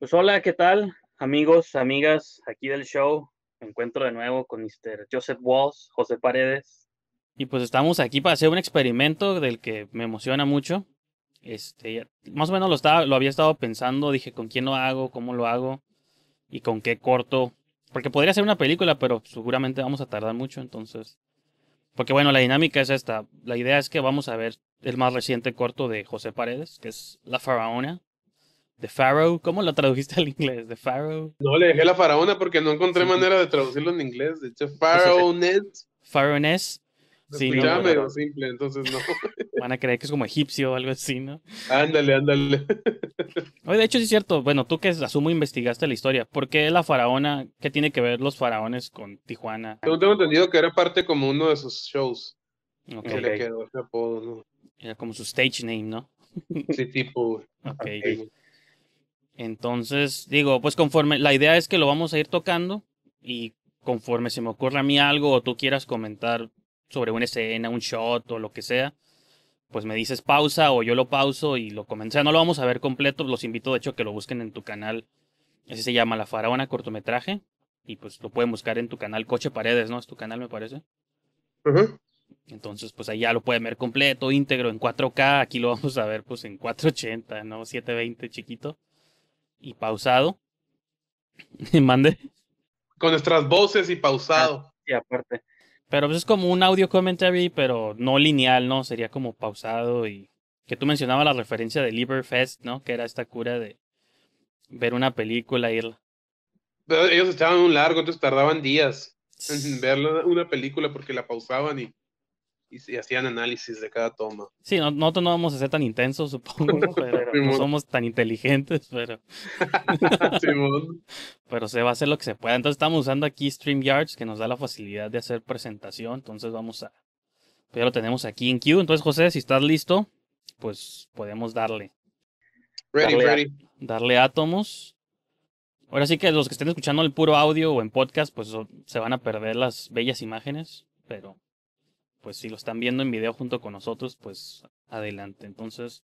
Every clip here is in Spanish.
Pues hola, ¿qué tal? Amigos, amigas, aquí del show. Me encuentro de nuevo con Mr. Joseph Walls, José Paredes. Y pues estamos aquí para hacer un experimento del que me emociona mucho. Este, más o menos lo, estaba, lo había estado pensando, dije con quién lo hago, cómo lo hago y con qué corto. Porque podría ser una película, pero seguramente vamos a tardar mucho, entonces. Porque bueno, la dinámica es esta. La idea es que vamos a ver el más reciente corto de José Paredes, que es La Faraona. The Pharaoh, ¿cómo lo tradujiste al inglés? The Pharaoh. No, le dejé la faraona porque no encontré manera de traducirlo en inglés. De hecho, Pharaohness. Pharaohness. Sí, no, medio simple, entonces no. Van a creer que es como egipcio o algo así, ¿no? Ándale, ándale. Oye, de hecho sí es cierto. Bueno, tú que asumo investigaste la historia. ¿Por qué la faraona? ¿Qué tiene que ver los faraones con Tijuana? Tengo, tengo entendido que era parte como uno de sus shows. Ok. Se le quedó ese apodo, ¿no? Era como su stage name, ¿no? Sí, tipo. Ok. Entonces, digo, pues conforme, la idea es que lo vamos a ir tocando y conforme se me ocurra a mí algo o tú quieras comentar sobre una escena, un shot o lo que sea, pues me dices pausa o yo lo pauso y lo comencé. No lo vamos a ver completo, los invito de hecho que lo busquen en tu canal. Ese se llama La Faraona cortometraje y pues lo pueden buscar en tu canal Coche Paredes, ¿no? Es tu canal, me parece. Entonces, pues ahí ya lo pueden ver completo, íntegro, en 4K. Aquí lo vamos a ver pues en 480, ¿no? 720 chiquito. Y pausado. Mande. Con nuestras voces y pausado. Y aparte, Pero pues es como un audio commentary, pero no lineal, ¿no? Sería como pausado y... Que tú mencionabas la referencia de Liberfest, ¿no? Que era esta cura de ver una película y irla. Pero Ellos estaban un largo, entonces tardaban días en ver una película porque la pausaban y, y, hacían análisis de cada toma. Sí, no- nosotros no vamos a ser tan intensos, supongo, ¿no? Pero no somos tan inteligentes, pero... Pero se va a hacer lo que se pueda. Entonces estamos usando aquí StreamYards que nos da la facilidad de hacer presentación. Entonces vamos a... ya lo tenemos aquí en queue. Entonces José, si estás listo, pues podemos darle. Ready, Darle ready. Darle átomos. Ahora sí que los que estén escuchando el puro audio o en podcast, pues se van a perder las bellas imágenes. Pero pues si lo están viendo en video junto con nosotros, pues adelante. Entonces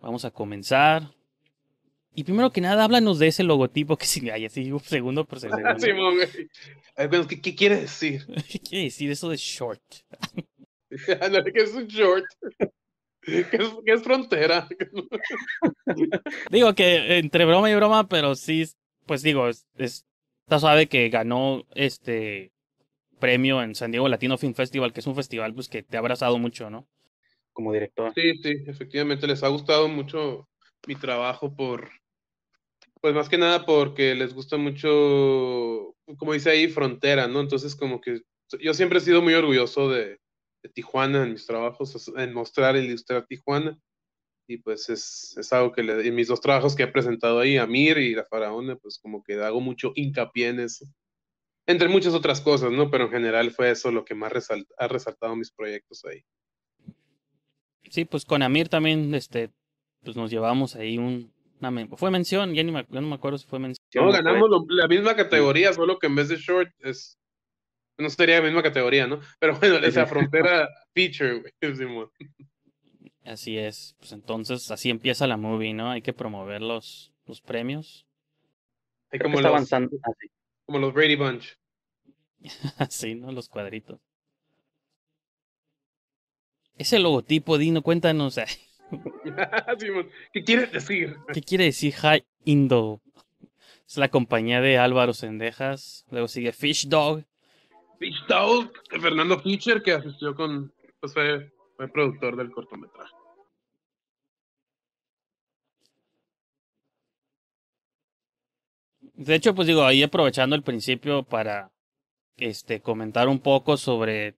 vamos a comenzar. Y primero que nada, háblanos de ese logotipo que si hay así segundo por segundo. Simón, ¿qué, qué quiere decir? ¿Qué quiere decir eso de short? Ándale, que es un short. Que es, que es frontera. Digo que entre broma y broma, pero sí, pues digo, es, es- está suave que ganó este premio en San Diego Latino Film Festival, que es un festival pues que te ha abrazado mucho, ¿no? como director. Sí, sí, efectivamente les ha gustado mucho mi trabajo por, pues más que nada porque les gusta mucho, como dice ahí, frontera, ¿no? Entonces como que yo siempre he sido muy orgulloso de, de Tijuana en mis trabajos, en mostrar y ilustrar Tijuana. Y pues es, es algo que le, en mis dos trabajos que he presentado ahí, Amir y La Faraona, pues como que hago mucho hincapié en eso. Entre muchas otras cosas, ¿no? Pero en general fue eso lo que más ha resaltado mis proyectos ahí. Sí, pues con Amir también, este, pues nos llevamos ahí un, una men- fue mención, ya, ni me, ya no me acuerdo si fue mención. No, ganamos lo- la misma categoría, solo que en vez de short es. No sería la misma categoría, ¿no? Pero bueno, esa frontera feature, güey. Simón. Así es, pues entonces así empieza la movie, ¿no? Hay que promover los, los premios. Hay como está los, avanzando así. como los Brady Bunch. Así, ¿no? Los cuadritos. Ese logotipo, Dino, cuéntanos. ¿Qué quieres decir? ¿Qué quiere decir High Indo? Es la compañía de Álvaro Sendejas. Luego sigue Fish Dog. Fish Dog, Fernando Fischer, que asistió con. Pues fue, fue productor del cortometraje. De hecho, pues digo, ahí aprovechando el principio para este comentar un poco sobre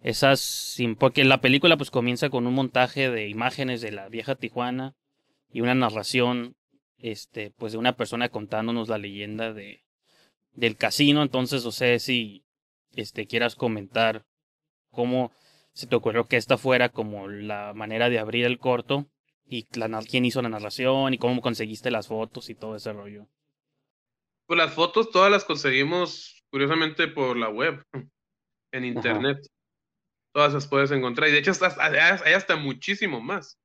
esas porque la película pues comienza con un montaje de imágenes de la vieja Tijuana y una narración este pues de una persona contándonos la leyenda de del casino, entonces no sé si este quieras comentar cómo se te ocurrió que esta fuera como la manera de abrir el corto y la, quién hizo la narración y cómo conseguiste las fotos y todo ese rollo. Pues las fotos todas las conseguimos, curiosamente, por la web, en internet. Todas las puedes encontrar. Y de hecho, hasta- hay hay hasta muchísimo más.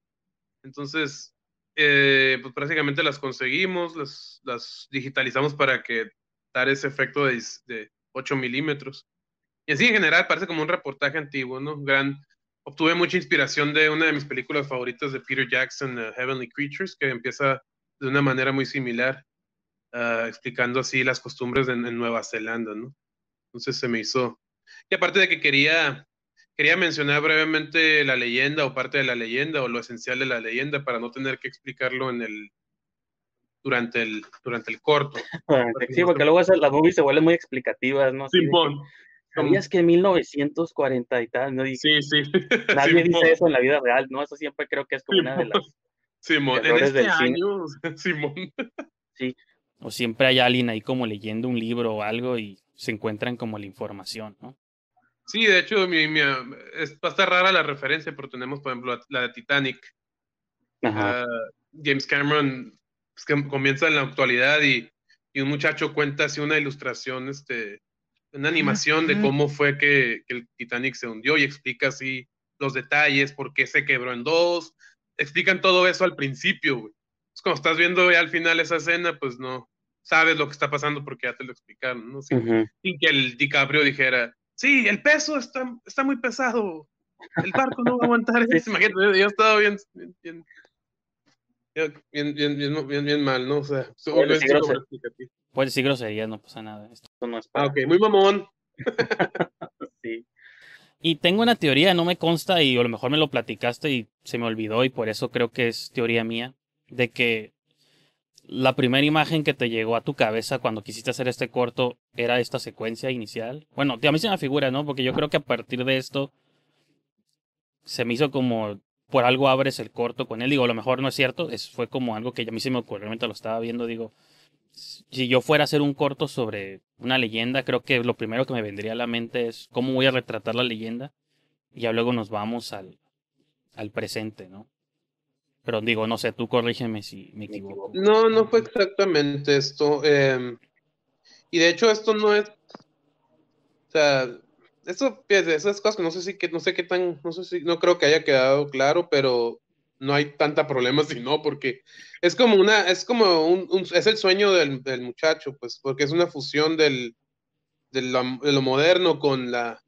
Entonces, eh, pues prácticamente las conseguimos, las, las digitalizamos para que dar ese efecto de, de 8 milímetros. Y así en general parece como un reportaje antiguo, ¿no? Gran, obtuve mucha inspiración de una de mis películas favoritas de Peter Jackson, uh, Heavenly Creatures, que empieza de una manera muy similar, uh, explicando así las costumbres en, en, Nueva Zelanda, ¿no? Entonces se me hizo. Y aparte de que quería, quería mencionar brevemente la leyenda o parte de la leyenda o lo esencial de la leyenda para no tener que explicarlo en el durante el durante el corto. Sí, porque luego las movies se vuelven muy explicativas, ¿no? Simón. ¿Sabías que en 1940 y tal? ¿no? sí, sí. Nadie dice eso en la vida real, ¿no? Eso siempre creo que es como una de las. Simón, en este año, Simón. Sí. O siempre hay alguien ahí como leyendo un libro o algo y se encuentran como la información, ¿no? Sí, de hecho, mi, mi, es, va a estar rara la referencia, pero tenemos, por ejemplo, la de Titanic. Ajá. Uh, James Cameron pues, que comienza en la actualidad y, y, un muchacho cuenta así una ilustración, este, una animación de cómo fue que, que, el Titanic se hundió y explica así los detalles, por qué se quebró en dos, explican todo eso al principio, güey. Es como estás viendo ya al final esa escena, pues no sabes lo que está pasando porque ya te lo explicaron, ¿no? Sin, uh -huh. sin que el DiCaprio dijera, sí, el peso está, está muy pesado, el barco no va a aguantar. sí, Imagínate, yo estaba bien, bien, bien, bien, bien, bien, bien, bien mal, ¿no? O sea, Puedes decir. Puedes decir groserías, no pasa nada. Esto no es ah, ok, muy mamón. sí. Y tengo una teoría, no me consta y a lo mejor me lo platicaste y se me olvidó y por eso creo que es teoría mía, de que la primera imagen que te llegó a tu cabeza cuando quisiste hacer este corto era esta secuencia inicial. Bueno, a mí se me figura, ¿no? Porque yo creo que a partir de esto se me hizo como por algo abres el corto con él. Digo, a lo mejor no es cierto, es, fue como algo que a mí se me ocurrió mientras lo estaba viendo. Digo, si yo fuera a hacer un corto sobre una leyenda, creo que lo primero que me vendría a la mente es cómo voy a retratar la leyenda. Y ya luego nos vamos al, al presente, ¿no? Pero digo, no sé, tú corrígeme si me equivoco. No, no fue exactamente esto. Eh, y de hecho esto no es... O sea, esto de esas cosas que no sé si que no sé qué tan, no sé si, no creo que haya quedado claro, pero no hay tanta problema si no, porque es como una, es como un, un es el sueño del, del, muchacho, pues, porque es una fusión del, de lo, de lo moderno con la,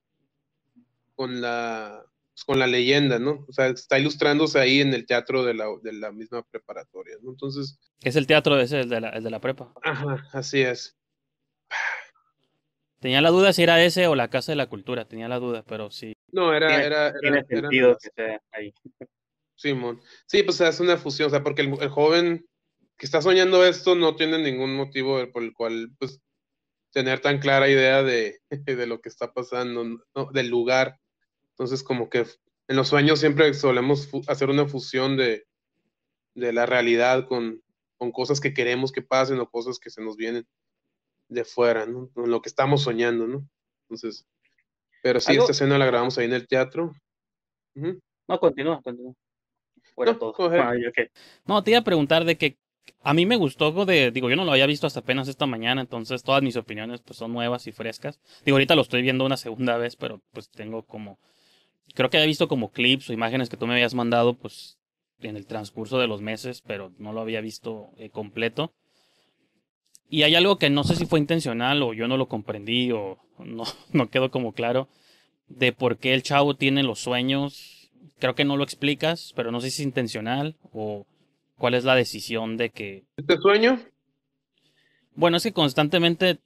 con la, con la leyenda, ¿no? O sea, está ilustrándose ahí en el teatro de la, de la misma preparatoria, ¿no? Entonces... Es el teatro ese, el de la, el de la prepa. Ajá, así es. Tenía la duda si era ese o la Casa de la Cultura, tenía la duda, pero sí. No, era... Tiene, era, tiene era, sentido era, que sea ahí. Simón. Sí, pues es una fusión, o sea, porque el, el, joven que está soñando esto no tiene ningún motivo por el cual, pues, tener tan clara idea de, de lo que está pasando, ¿no? del lugar. Entonces, como que en los sueños siempre solemos hacer una fusión de, de la realidad con, con, cosas que queremos que pasen o cosas que se nos vienen de fuera, ¿no? Con lo que estamos soñando, ¿no? Entonces, pero sí, ¿Algo? esta escena la grabamos ahí en el teatro. Uh -huh. No, continúa, continúa. Fuera No, todo. No, te iba a preguntar de que a mí me gustó de, digo, yo no lo había visto hasta apenas esta mañana, entonces todas mis opiniones pues son nuevas y frescas. Digo, ahorita lo estoy viendo una segunda vez, pero pues tengo como, creo que había visto como clips o imágenes que tú me habías mandado pues en el transcurso de los meses, pero no lo había visto eh, completo. Y hay algo que no sé si fue intencional o yo no lo comprendí o no, no quedó como claro de por qué el chavo tiene los sueños. Creo que no lo explicas, pero no sé si es intencional o cuál es la decisión de que... ¿Este sueño? Bueno, es que constantemente...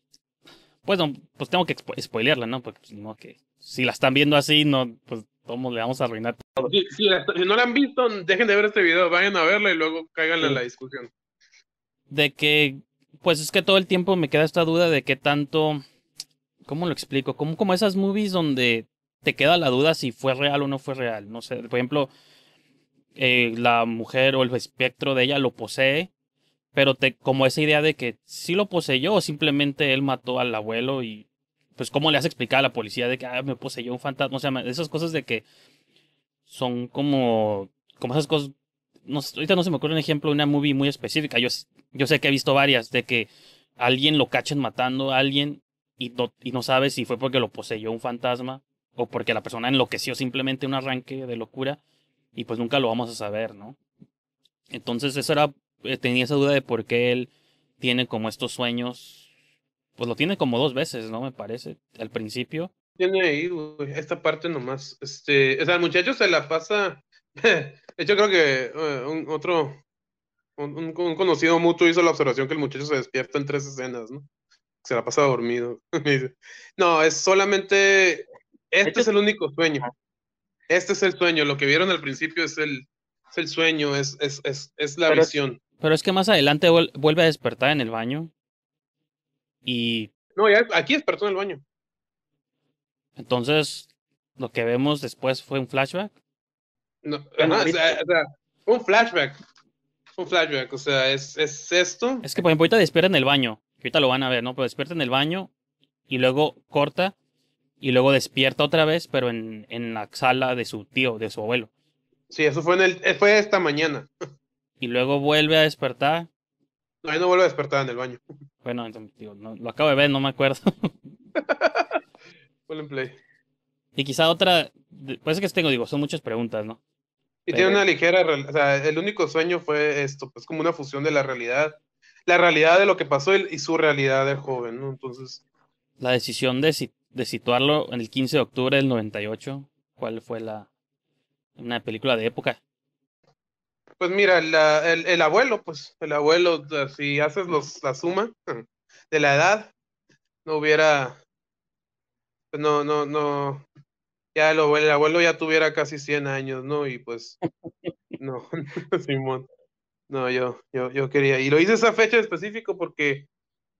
Pues, no, pues tengo que spo spoilearla, ¿no? Porque pues, no, que si la están viendo así, no, pues todos le vamos a arruinar todo. Si, si, si, no la han visto, dejen de ver este video, vayan a verla y luego caigan sí. en la discusión. De que, pues es que todo el tiempo me queda esta duda de qué tanto... ¿Cómo lo explico? Como, como esas movies donde te queda la duda si fue real o no fue real. No sé, por ejemplo, eh, la mujer o el espectro de ella lo posee, pero te, como esa idea de que sí lo poseyó o simplemente él mató al abuelo y pues cómo le has explicado a la policía de que ah, me poseyó un fantasma, o sea, esas cosas de que son como, como esas cosas, no, ahorita no se me ocurre un ejemplo de una movie muy específica, yo, sé que he visto varias, de que alguien lo cachen matando a alguien y no, y no sabe si fue porque lo poseyó un fantasma o porque la persona enloqueció simplemente un arranque de locura y pues nunca lo vamos a saber, ¿no? Entonces, eso era, eh, tenía esa duda de por qué él tiene como estos sueños. Pues lo tiene como dos veces, ¿no? Me parece, al principio. Tiene ahí, güey, esta parte nomás. Este, o sea, el muchacho se la pasa. De hecho, creo que eh, un, otro, un, conocido mutuo hizo la observación que el muchacho se despierta en tres escenas, ¿no? Se la pasa dormido. No, es solamente. Este hecho- es el único sueño. Este es el sueño. Lo que vieron al principio es el, es el sueño, es, es, es, es la Pero visión. Pero es que más adelante vuel- vuelve a despertar en el baño. Y No, ya aquí despertó en el baño. entonces lo que vemos después fue un flashback. No, Bueno, ajá, o sea, o sea, un flashback. Un flashback, o sea, es, es esto. Es que, por ejemplo, ahorita despierta en el baño. que Ahorita lo van a ver, ¿no? Pero despierta en el baño y luego corta y luego despierta otra vez, pero en, en la sala de su tío, de su abuelo. Sí, eso fue en el, fue esta mañana. Y luego vuelve a despertar. No, ahí no vuelve a despertar en el baño. Bueno, entonces, digo, no- lo acabo de ver, no me acuerdo. Full play. y quizá otra, pues es que tengo, digo, son muchas preguntas, ¿no? Y Pero- tiene una ligera, o sea, el único sueño fue esto, pues como una fusión de la realidad, la realidad de lo que pasó y, y su realidad del joven, ¿no? Entonces, La decisión de, si- de situarlo en el 15 de octubre del 98, ¿cuál fue la... Una película de época. Pues mira, la- el, el abuelo, pues, el abuelo, sea, si haces los, la suma de la edad, no hubiera, pues no, no, no, ya el abuelo, el abuelo ya tuviera casi 100 años, ¿no? Y pues, no, Simón, no, yo, yo, yo quería, y lo hice esa fecha específico porque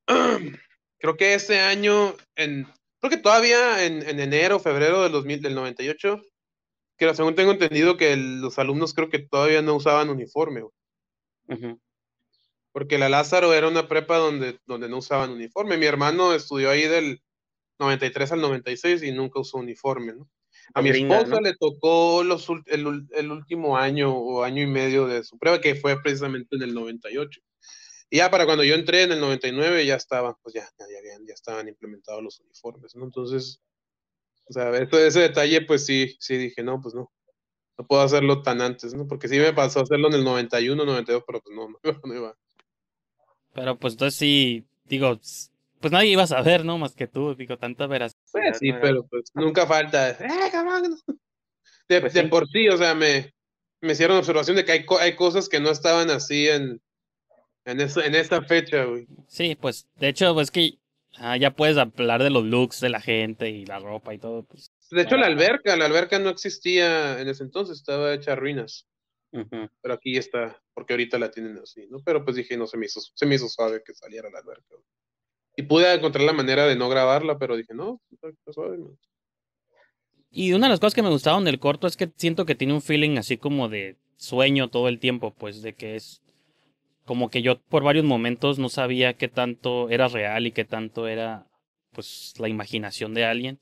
creo que ese año, en, creo que todavía en, en enero, febrero del 2000, del 98, que según tengo entendido que el- los alumnos creo que todavía no usaban uniforme, güey, Ujú. porque la Lázaro era una prepa donde, donde no usaban uniforme. Mi hermano estudió ahí del 93 al 96 y nunca usó uniforme, ¿no? A mi esposa ¿no? le tocó los, el, el último año o año y medio de su prueba, que fue precisamente en el 98. Y ya para cuando yo entré en el 99 ya estaban, pues ya, ya, ya ya estaban implementados los uniformes, ¿no? Entonces, o sea, eso- ese detalle, pues sí, sí dije, no, pues no, no puedo hacerlo tan antes, ¿no? Porque sí me pasó hacerlo en el 91, 92, pero pues no, no, no iba. Pero pues entonces sí, digo, pues nadie iba a saber, ¿no? Más que tú, digo, tanta veras. Pues sí, no pero pues nunca falta. ¡Eh, cabrón! De, Pues de sí. por sí, o sea, me, me hicieron observación de que hay, hay cosas que no estaban así en, en, esa, en esta fecha, güey. Sí, pues de hecho, pues que ah, ya puedes hablar de los looks de la gente y la ropa y todo. Pues. De hecho, la alberca, la alberca no existía en ese entonces, estaba hecha a ruinas. Ujú. Pero aquí está, porque ahorita la tienen así, ¿no? Pero pues dije, no, se me hizo, se me hizo suave que saliera la alberca. Y pude encontrar la manera de no grabarla, pero dije, no, está está suave, ¿no? Y una de las cosas que me gustaron del corto es que siento que tiene un feeling así como de sueño todo el tiempo, pues de que es como que yo por varios momentos no sabía qué tanto era real y qué tanto era pues la imaginación de alguien.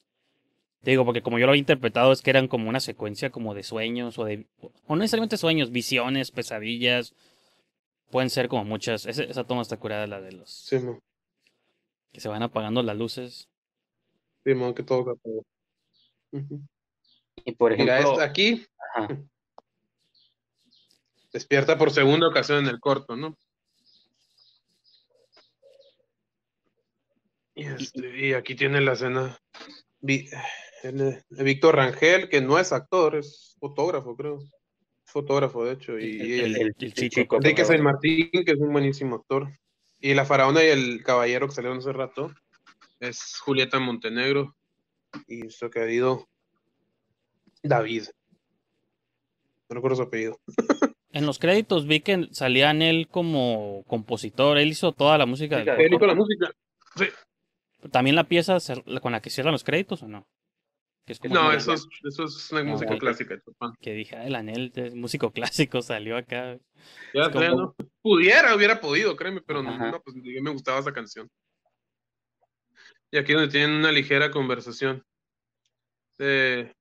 Te digo, porque como yo lo había interpretado es que eran como una secuencia como de sueños o de... O no necesariamente sueños, visiones, pesadillas. Pueden ser como muchas. Esa toma está curada, la de los... Sí, mo, Que se van apagando las luces. sí, mo, que todo se. Y por ejemplo, Mira, esta aquí ajá, despierta por segunda ocasión en el corto, ¿no? Y, este, y aquí tiene la escena Víctor Rangel, que no es actor, es fotógrafo, creo. Es fotógrafo, de hecho. Y El- el, el- el chico. Enrique San Martín, que es un buenísimo actor. Y la faraona y el caballero que salieron hace rato es Julieta Montenegro y su querido David. No recuerdo su apellido. En los créditos vi que salían él como compositor. Él hizo toda la música. de Él con la música. Sí. ¿También la pieza con la que cierran los créditos o no? Que es como No, eso es, eso es una Ah, música ok. clásica. Que dije, el anel es músico clásico salió acá. Ya como- ¿no? Pudiera, hubiera podido, créeme, pero no, Ajá. no, pues ni me gustaba esa canción. Y aquí donde tienen una ligera conversación. De,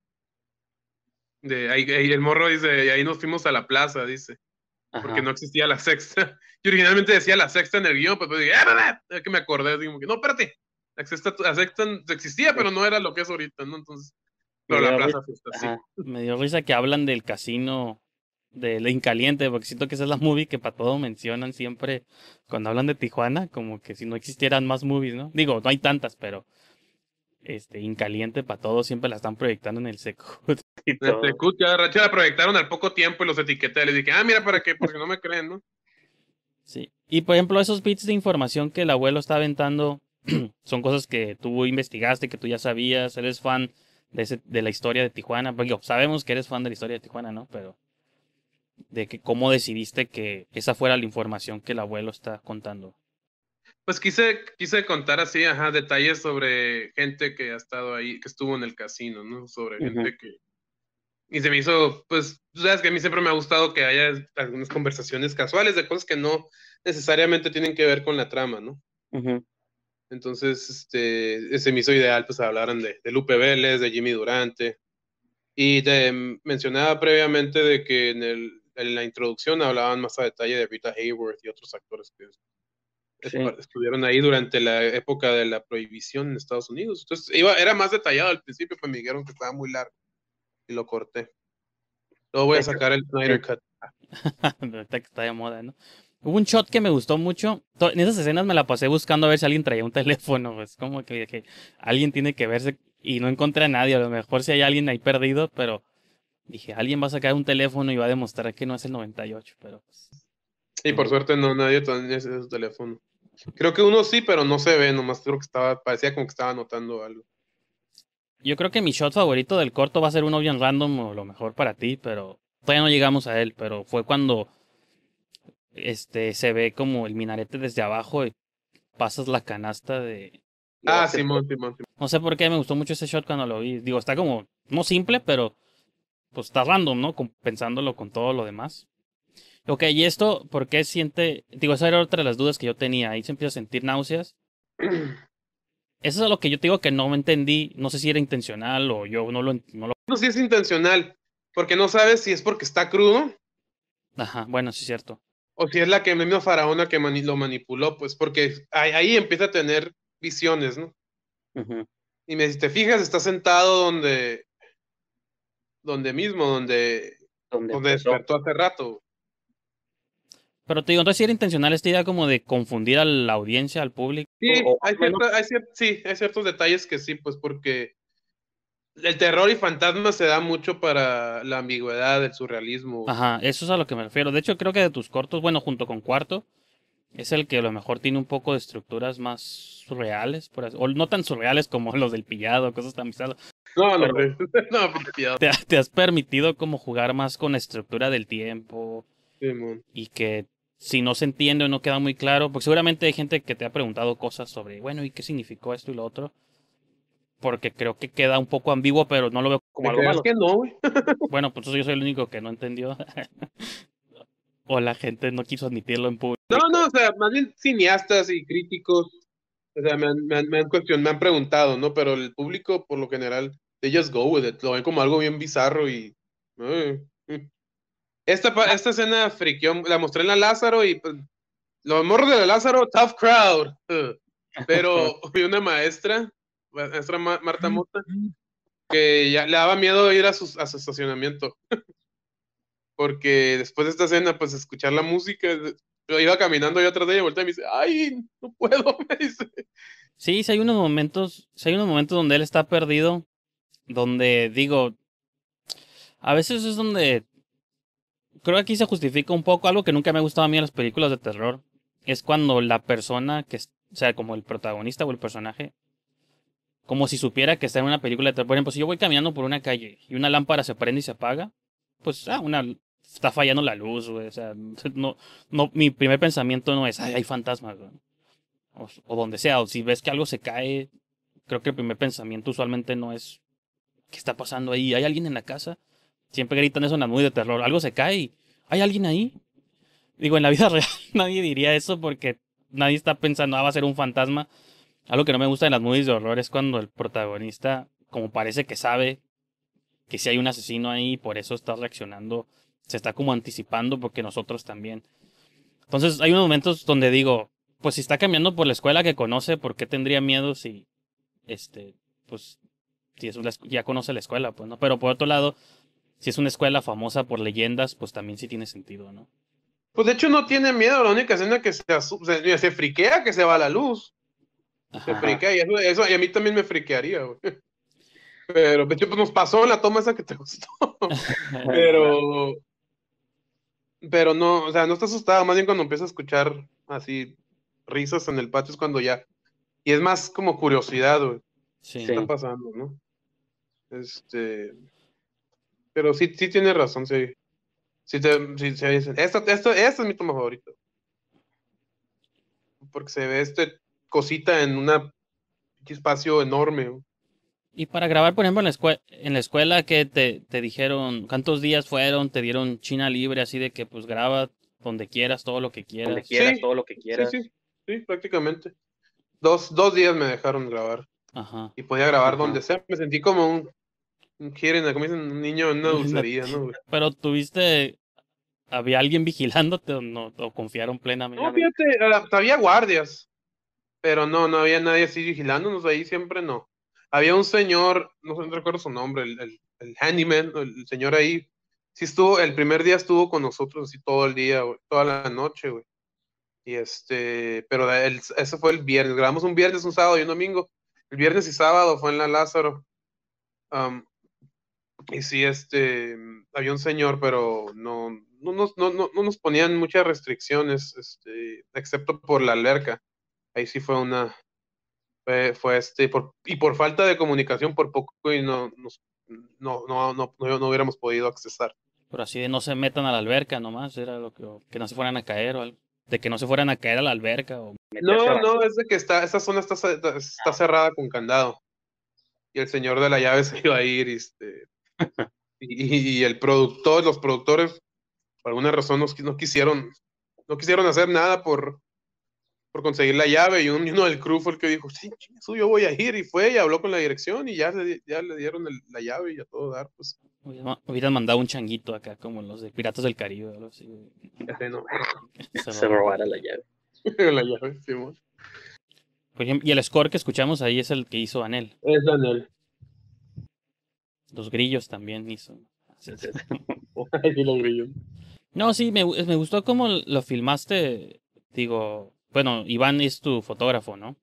de ahí, ahí el morro dice, y ahí nos fuimos a la plaza, dice, porque no existía la sexta. Yo originalmente decía la sexta en el guion, pero dije, ¡ah, verdad! Es que me acordé, que, no, espérate, la sexta, la sexta existía, pero no era lo que es ahorita, ¿no? Entonces, pero la plaza risa- sí. Me dio risa que hablan del casino de la Incaliente, porque siento que esa es la movie que para todo mencionan siempre cuando hablan de Tijuana, como que si no existieran más movies, ¿no? Digo, no hay tantas, pero este, Incaliente para todo siempre la están proyectando en el Secut. Y el Secut, ya la proyectaron al poco tiempo y los etiqueté. Les dije, ah, mira, ¿para qué? Porque no me creen, ¿no? Sí. Y por ejemplo, esos bits de información que el abuelo está aventando son cosas que tú investigaste, que tú ya sabías, eres fan de, ese, de la historia de Tijuana. Porque sabemos que eres fan de la historia de Tijuana, ¿no? Pero de que cómo decidiste que esa fuera la información que el abuelo está contando. Pues quise, quise contar así, ajá, detalles sobre gente que ha estado ahí, que estuvo en el casino, ¿no? Sobre gente que... Y se me hizo, pues, sabes que a mí siempre me ha gustado que haya algunas conversaciones casuales de cosas que no necesariamente tienen que ver con la trama, ¿no? Entonces, este, se me hizo ideal, pues, hablaran de, de Lupe Vélez, de Jimmy Durante. Y te mencionaba previamente de que en, el, en la introducción hablaban más a detalle de Rita Hayworth y otros actores que estuvieron ahí durante la época de la prohibición en Estados Unidos. Entonces, iba, era más detallado al principio, pues me dijeron que estaba muy largo y lo corté. Luego voy a sacar el Snyder Cut. Ahorita que está de moda, ¿no? Hubo un shot que me gustó mucho. En esas escenas me la pasé buscando a ver si alguien traía un teléfono. Es como que, que alguien tiene que verse y no encontré a nadie. A lo mejor si hay alguien ahí perdido, pero dije, alguien va a sacar un teléfono y va a demostrar que no es el 98, pero... Pues, y por suerte no, nadie tenía ese teléfono. Creo que uno sí, pero no se ve, nomás creo que estaba, parecía como que estaba anotando algo. Yo creo que mi shot favorito del corto va a ser uno bien random o lo mejor para ti, pero todavía no llegamos a él, pero fue cuando este se ve como el minarete desde abajo y pasas la canasta de Ah, Simón, Simón, Simón. No sé por qué me gustó mucho ese shot cuando lo vi. Digo, está como no simple, pero pues está random, ¿no? Pensándolo con todo lo demás. Ok, y esto, ¿por qué siente? Digo, esa era otra de las dudas que yo tenía. Ahí se empieza a sentir náuseas. Eso es lo que yo te digo que no me entendí. No sé si era intencional o yo no lo. No, lo... no si es intencional. Porque no sabes si es porque está crudo. Ajá, bueno, sí es cierto. O si es la que misma faraona que lo manipuló, pues porque ahí, empieza a tener visiones, ¿no? Y me, si te fijas, está sentado donde. Donde mismo, donde. Donde, despertó hace rato. Pero te digo, entonces si era intencional esta idea como de confundir a la audiencia, al público. Sí, hay, sí, hay ciertos detalles que sí, pues porque el terror y fantasma se da mucho para la ambigüedad, el surrealismo. Ajá, eso es a lo que me refiero. De hecho, creo que de tus cortos, bueno, junto con Cuarto, es el que a lo mejor tiene un poco de estructuras más surreales, por o no tan surreales como los del pillado, cosas tan bizarras. No, no, no, pillado. Te, te, has permitido como jugar más con la estructura del tiempo. Sí, y que si no se entiende o no queda muy claro, porque seguramente hay gente que te ha preguntado cosas sobre, bueno, ¿y qué significó esto y lo otro? Porque creo que queda un poco ambiguo, pero no lo veo como algo malo. que no, bueno, pues yo soy el único que no entendió. o la gente no quiso admitirlo en público. No, no, o sea, más bien cineastas y críticos, o sea, me han, me han, me han, me han preguntado, ¿no? Pero el público, por lo general, ellos go with it, lo ven como algo bien bizarro y... Esta, esta escena friqueó, la mostré en la Lázaro y pues, los morros de la Lázaro, tough crowd. Pero vi una maestra, maestra Marta Mota, que ya le daba miedo ir a su, a su estacionamiento. Porque después de esta escena, pues escuchar la música, yo iba caminando yo atrás de ella, volteé y me dice, ay, no puedo, me dice. Sí, sí hay unos momentos, sí hay unos momentos donde él está perdido, donde digo, a veces es donde creo que aquí se justifica un poco algo que nunca me ha gustado a mí en las películas de terror. Es cuando la persona que, o sea, como el protagonista o el personaje, como si supiera que está en una película de terror. Por ejemplo, si yo voy caminando por una calle y una lámpara se prende y se apaga, pues, ah, una, está fallando la luz, güey. O sea, no, no, mi primer pensamiento no es, ay, hay fantasmas, O, o donde sea, o si ves que algo se cae, creo que el primer pensamiento usualmente no es, ¿qué está pasando ahí? ¿Hay alguien en la casa? Siempre gritan eso en las movies de terror. Algo se cae y ¿hay alguien ahí? Digo, en la vida real nadie diría eso porque nadie está pensando, ah, va a ser un fantasma. Algo que no me gusta en las movies de horror es cuando el protagonista, como parece que sabe que si hay un asesino ahí, por eso está reaccionando, se está como anticipando porque nosotros también. Entonces hay unos momentos donde digo, pues si está cambiando por la escuela que conoce, ¿por qué tendría miedo si, este, pues, si eso ya conoce la escuela, pues no? Pero por otro lado, si es una escuela famosa por leyendas, pues también sí tiene sentido, ¿no? Pues de hecho no tiene miedo, la única escena que se, se, se friquea que se va la luz. Se friquea y eso, eso, y a mí también me friquearía, güey. Pero de hecho pues nos pasó en la toma esa que te gustó. pero pero no, o sea, no está asustado, más bien cuando empieza a escuchar así risas en el patio es cuando ya y es más como curiosidad, güey. Sí. ¿Qué está pasando, no? Este pero sí, sí tiene razón, sí. Sí, te, sí, sí dicen, esto, esto, esto es mi toma favorito. Porque se ve este cosita en un espacio enorme. Y para grabar, por ejemplo, en la, escuela, en la escuela que te, te, dijeron, ¿cuántos días fueron? Te dieron China libre, así de que pues graba donde quieras, todo lo que quieras. Donde quieras, sí, todo lo que quieras. Sí, sí, sí, prácticamente. Dos, dos días me dejaron grabar. Ajá. Y podía grabar Ajá. donde sea. Me sentí como un, quieren, como dicen, un niño en una dulcería, ¿no? Pero tuviste, ¿había alguien vigilándote o no? ¿O confiaron plenamente? No, fíjate, uh, había guardias, pero no, no había nadie así vigilándonos ahí, siempre no. Había un señor, no, no recuerdo su nombre, el, el, el, handyman, el señor ahí, sí estuvo, el primer día estuvo con nosotros así todo el día, güey, toda la noche, güey. Y este, pero el, ese fue el viernes, grabamos un viernes, un sábado y un domingo. El viernes y sábado fue en la Lázaro. Um, y sí, este, había un señor, pero no, no, no, no, no nos ponían muchas restricciones, este, excepto por la alerca. Ahí sí fue una, fue, fue este, por, y por falta de comunicación por poco y no, nos, no, no, no, no, no hubiéramos podido accesar. Pero así de no se metan a la alberca nomás, era lo que, que no se fueran a caer o algo. De que no se fueran a caer a la alberca o No, no, es de que está, esa zona está, está cerrada con candado. Y el señor de la llave se iba a ir, este, y, y, el productor, los productores, por alguna razón no, no, quisieron, no quisieron hacer nada por, por conseguir la llave. Y un, uno del crew fue el que dijo, sí, eso yo voy a ir. Y fue y habló con la dirección y ya, le, ya le dieron el, la llave y a todo dar. Pues. Hubieran mandado un changuito acá, como los de Piratas del Caribe. Algo así. No. Se, Se robara la llave. la llave, sí, y el score que escuchamos ahí es el que hizo Anel. Es Anel. Los grillos también hizo. Los grillos. No, sí, me, me gustó cómo lo filmaste. Digo, bueno, Iván es tu fotógrafo, ¿no?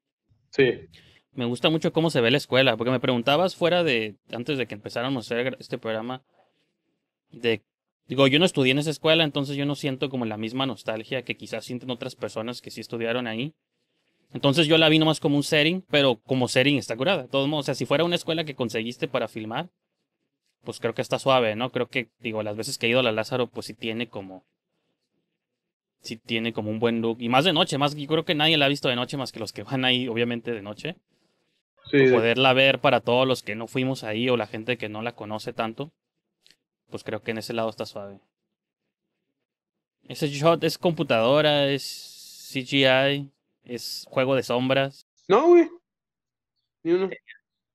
Sí. Me gusta mucho cómo se ve la escuela, porque me preguntabas fuera de, antes de que empezáramos a hacer este programa, de, digo, yo no estudié en esa escuela, entonces yo no siento como la misma nostalgia que quizás sienten otras personas que sí estudiaron ahí. Entonces yo la vi nomás como un setting, pero como setting está curada. De todos modos, o sea, si fuera una escuela que conseguiste para filmar, pues creo que está suave, ¿no? Creo que, digo, las veces que he ido a la Lázaro, pues sí tiene como. Sí tiene como un buen look. Y más de noche, más yo creo que nadie la ha visto de noche más que los que van ahí, obviamente, de noche. Sí. Poderla ver para todos los que no fuimos ahí o la gente que no la conoce tanto. Pues creo que en ese lado está suave. Ese shot es computadora, es CGI, es juego de sombras. No, güey. Ni uno. Tenía,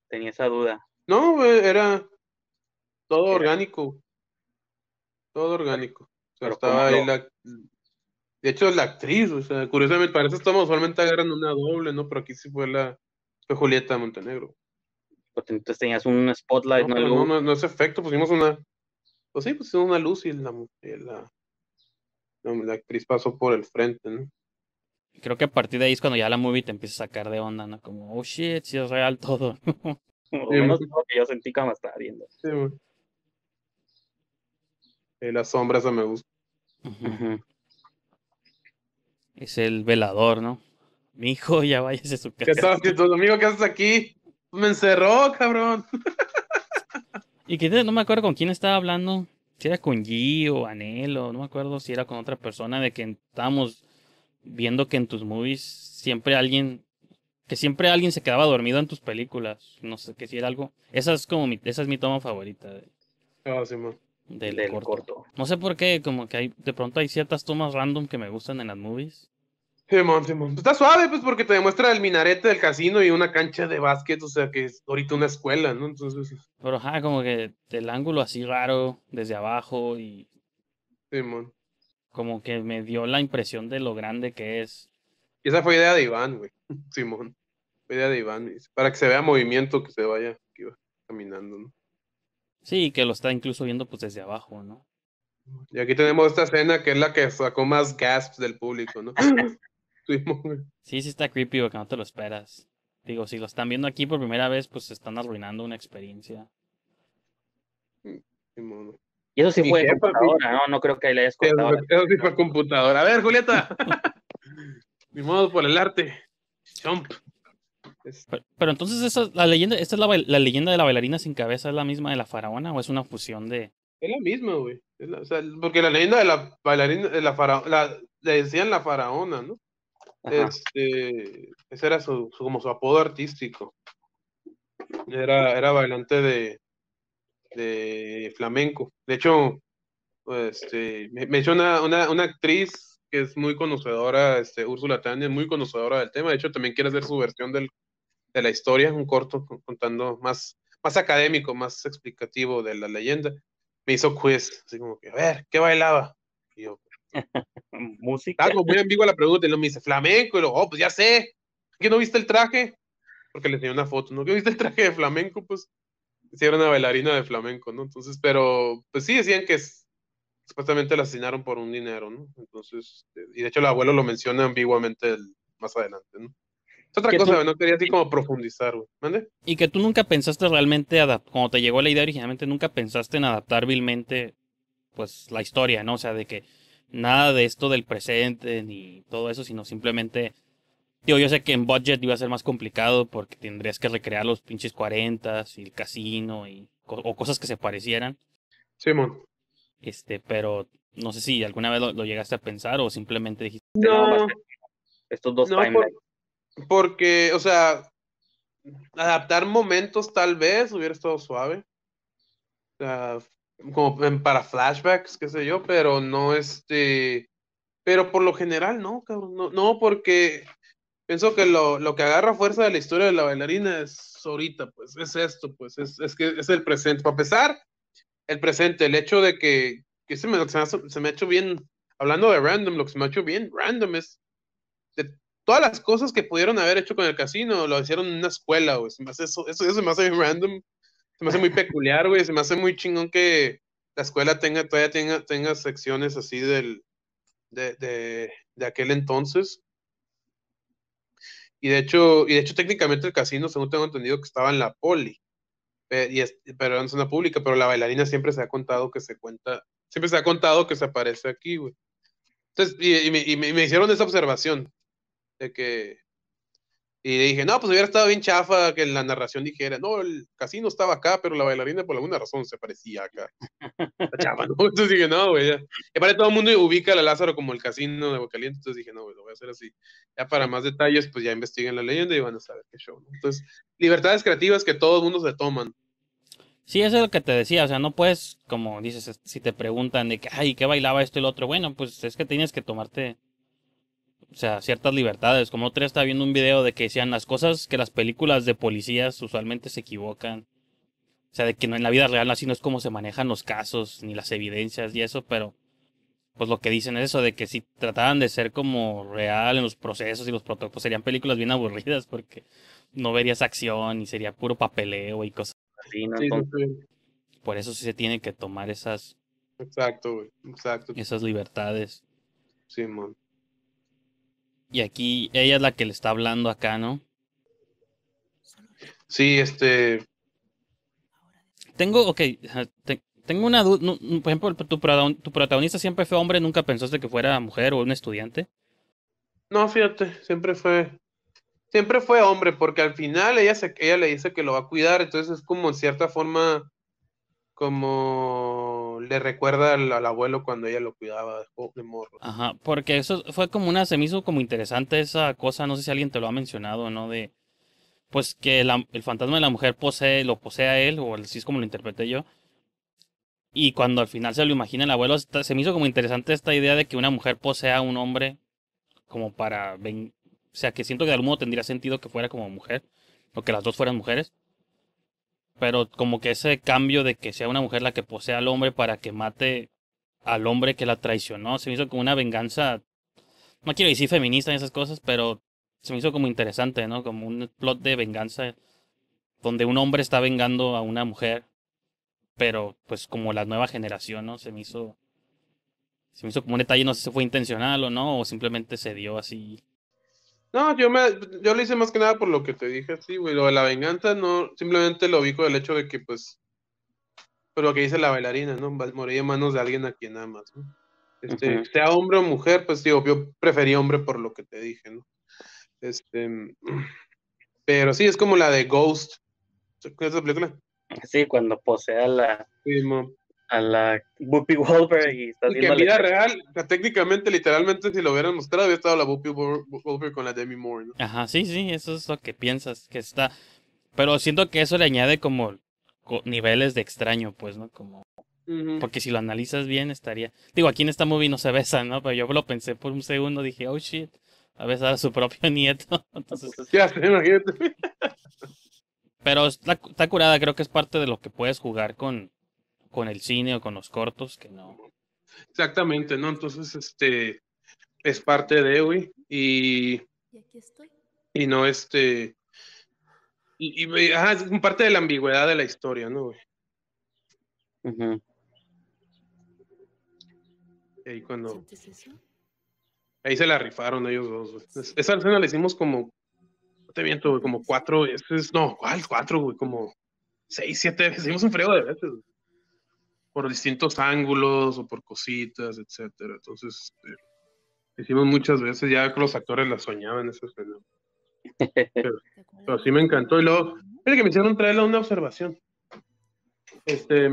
tenía esa duda. No, güey, era todo orgánico. Todo orgánico. O sea, Pero estaba ¿cómo ahí la. De hecho, la actriz, o sea, curiosamente, para eso tomas usualmente agarran una doble, ¿no? Pero aquí sí fue la. Fue Julieta Montenegro. Pues Entonces tenías un spotlight, No, Algo- no, no, no es efecto, pusimos una. Pues sí, pusimos una luz y la, y la, la, la actriz pasó por el frente, ¿no? Creo que a partir de ahí es cuando ya la movie te empieza a sacar de onda, ¿no? Como, oh shit, si es real todo. o menos lo que yo sentí cuando estaba viendo. Sí. Y la sombra esa me gusta. Es el velador, ¿no? Mi hijo, ya váyase a su ¿Qué casa. estás haciendo, amigo? ¿Qué haces aquí? Me encerró, cabrón. Y que no me acuerdo con quién estaba hablando. Si era con G o Anel o no me acuerdo si era con otra persona de que estábamos viendo que en tus movies siempre alguien que siempre alguien se quedaba dormido en tus películas. No sé, que si era algo. Esa es como mi, esa es mi toma favorita Ah, sí, man. Del, Del corto. corto. No sé por qué, como que hay, de pronto hay ciertas tomas random que me gustan en las movies. Simón, Simón. Pues está suave, pues, porque te demuestra el minarete del casino y una cancha de básquet, o sea, que es ahorita una escuela, ¿no? Entonces, Pero ajá, como que el ángulo así raro desde abajo y Simón. como que me dio la impresión de lo grande que es. Y esa fue idea de Iván, güey. Simón. Fue idea de Iván. Para que se vea movimiento, que se vaya, que iba caminando, ¿no? Sí, que lo está incluso viendo pues desde abajo, ¿no? Y aquí tenemos esta escena que es la que sacó más gasps del público, ¿no? sí, sí está creepy porque no te lo esperas. Digo, si lo están viendo aquí por primera vez, pues están arruinando una experiencia. Y eso sí fue computadora, ¿no? No creo que le hayas contado. Eso, sí fue computadora. A ver, Julieta. Ni modo por el arte. Pero, entonces esa, la leyenda, esta es la, leyenda de la bailarina sin cabeza, ¿es la misma de la faraona o es una fusión de...? Es la misma, güey. O sea, porque la leyenda de la bailarina, de la faraona, le decían la faraona, ¿no? Este, ese era su, como su apodo artístico. Era, era bailante de, de flamenco. De hecho, este, me, me una, una, una, actriz que es muy conocedora, este, Úrsula Tania, muy conocedora del tema. De hecho, también quiere hacer su versión del, de la historia, un corto contando más, más académico, más explicativo de la leyenda. Me hizo quiz, así como que, a ver, ¿qué bailaba? Y yo, música. Algo muy ambigua la pregunta, y luego me dice, flamenco, y luego, oh, pues ya sé, ¿qué no viste el traje? Porque le enseñé una foto, ¿no? ¿Qué viste el traje de flamenco? Pues, si era una bailarina de flamenco, ¿no? Entonces, pero, pues sí decían que supuestamente la asesinaron por un dinero, ¿no? Entonces, y de hecho el abuelo lo menciona ambiguamente más adelante, ¿no? Otra cosa, no quería así como profundizar, güey. ¿Mande? Y que tú nunca pensaste realmente, cuando te llegó la idea originalmente, nunca pensaste en adaptar vilmente, pues, la historia, ¿no? O sea, de que nada de esto del presente ni todo eso, sino simplemente. Digo, yo sé que en budget iba a ser más complicado porque tendrías que recrear los pinches 40 y el casino y o cosas que se parecieran. Simón. Este, pero no sé si alguna vez lo, llegaste a pensar o simplemente dijiste. No, estos dos no, porque, o sea, adaptar momentos tal vez hubiera estado suave. O sea, como para flashbacks, qué sé yo, pero no este, pero por lo general no, cabrón, no, no porque pienso que lo, lo, que agarra fuerza de la historia de la bailarina es ahorita, pues, es esto, pues, es, es que es el presente. Para empezar, el presente, el hecho de que, que se, me, se, me ha hecho bien, hablando de random, lo que se me ha hecho bien random es todas las cosas que pudieron haber hecho con el casino, lo hicieron en una escuela, güey. Eso, eso, eso se me hace bien random se me hace muy peculiar, güey. Se me hace muy chingón que la escuela tenga, todavía tenga, tenga secciones así del, de, de, de aquel entonces. Y de hecho, y de hecho, técnicamente el casino, según tengo entendido, que estaba en la poli. y es, pero en zona pública, pero la bailarina siempre se ha contado que se cuenta, siempre se ha contado que se aparece aquí, güey. Entonces, y, y, me, y me hicieron esa observación de que y dije, no, pues hubiera estado bien chafa que la narración dijera, no, el casino estaba acá, pero la bailarina por alguna razón se parecía acá. chafa. Entonces dije, no, güey, ya. Todo el mundo ubica a Lázaro como el casino de Bocaliente, entonces dije, no, güey, lo voy a hacer así. Ya para más detalles, pues ya investiguen la leyenda y van a saber qué show, ¿no? Entonces, libertades creativas que todo el mundo se toman. Sí, eso es lo que te decía, o sea, no puedes, como dices, si te preguntan de que, ay, ¿qué bailaba esto y lo otro? Bueno, pues es que tienes que tomarte o sea, ciertas libertades. Como otra estaba viendo un video de que decían las cosas que las películas de policías usualmente se equivocan. O sea, de que no en la vida real así no es como se manejan los casos, ni las evidencias y eso, pero pues lo que dicen es eso, de que si trataran de ser como real en los procesos y los protocolos, pues serían películas bien aburridas porque no verías acción y sería puro papeleo y cosas así, ¿no? por eso sí se tienen que tomar esas... Exacto, exacto. Esas libertades. Sí, man. Y aquí ella es la que le está hablando acá, ¿no? Sí, este. Tengo, ok, tengo una duda. por ejemplo, tu, protagonista siempre fue hombre, nunca pensaste que fuera mujer o un estudiante. No, fíjate, siempre fue. Siempre fue hombre, porque al final ella, se, ella le dice que lo va a cuidar, entonces es como en cierta forma como le recuerda al, abuelo cuando ella lo cuidaba de morro. Ajá, porque eso fue como una, se me hizo como interesante esa cosa, no sé si alguien te lo ha mencionado, ¿no? De, pues que el fantasma de la mujer posee, lo posee a él, o así es como lo interpreté yo. Y cuando al final se lo imagina el abuelo, se me hizo como interesante esta idea de que una mujer posea a un hombre como para... o sea, que siento que de algún modo tendría sentido que fuera como mujer, o que las dos fueran mujeres pero como que ese cambio de que sea una mujer la que posea al hombre para que mate al hombre que la traicionó, se me hizo como una venganza, no quiero decir feminista en esas cosas, pero se me hizo como interesante, ¿no? Como un plot de venganza donde un hombre está vengando a una mujer pero pues como la nueva generación, ¿no? Se me hizo se me hizo como un detalle, no sé si fue intencional o no, o simplemente se dio así. No, yo me yo lo hice más que nada por lo que te dije, sí, güey, lo de la venganza no, simplemente lo vi con el hecho de que pues pues lo que dice la bailarina, ¿no? Morir en manos de alguien a quien amas, ¿no? Este, sea hombre o mujer, pues digo, yo preferí hombre por lo que te dije, ¿no? Este, pero sí, es como la de Ghost. ¿Qué es esa película? Sí, cuando posee a la, a la Whoopi Wolver y está que en vida real, técnicamente, literalmente, si lo hubieran mostrado, hubiera estado la Whoopi Wolver con la Demi Moore, ¿no? Ajá, sí, sí, eso es lo que piensas, que está. Pero siento que eso le añade como niveles de extraño, pues, ¿no? Como porque si lo analizas bien estaría... Digo, aquí en esta movie no se besan, ¿no? Pero yo lo pensé por un segundo, dije, oh shit, a besar a su propio nieto. Entonces... Ya, imagínate. Pero está, está, curada, creo que es parte de lo que puedes jugar con, con el cine o con los cortos, que no... Exactamente, ¿no? Entonces, este, es parte de, güey, y... Y aquí estoy. Y no, este... Y, y ajá, es parte de la ambigüedad de la historia, ¿no, güey? ahí cuando. Ahí se la rifaron ellos dos, Esa escena la hicimos como. No te miento, como cuatro veces. No, ¿cuál? Cuatro, güey, como seis, siete veces. Hicimos un frío de veces. Por distintos ángulos o por cositas, etcétera. Entonces, este, hicimos muchas veces. Ya que los actores la soñaban esa escena. Pero, pero sí me encantó. Y luego, que me hicieron traerle una observación. Este,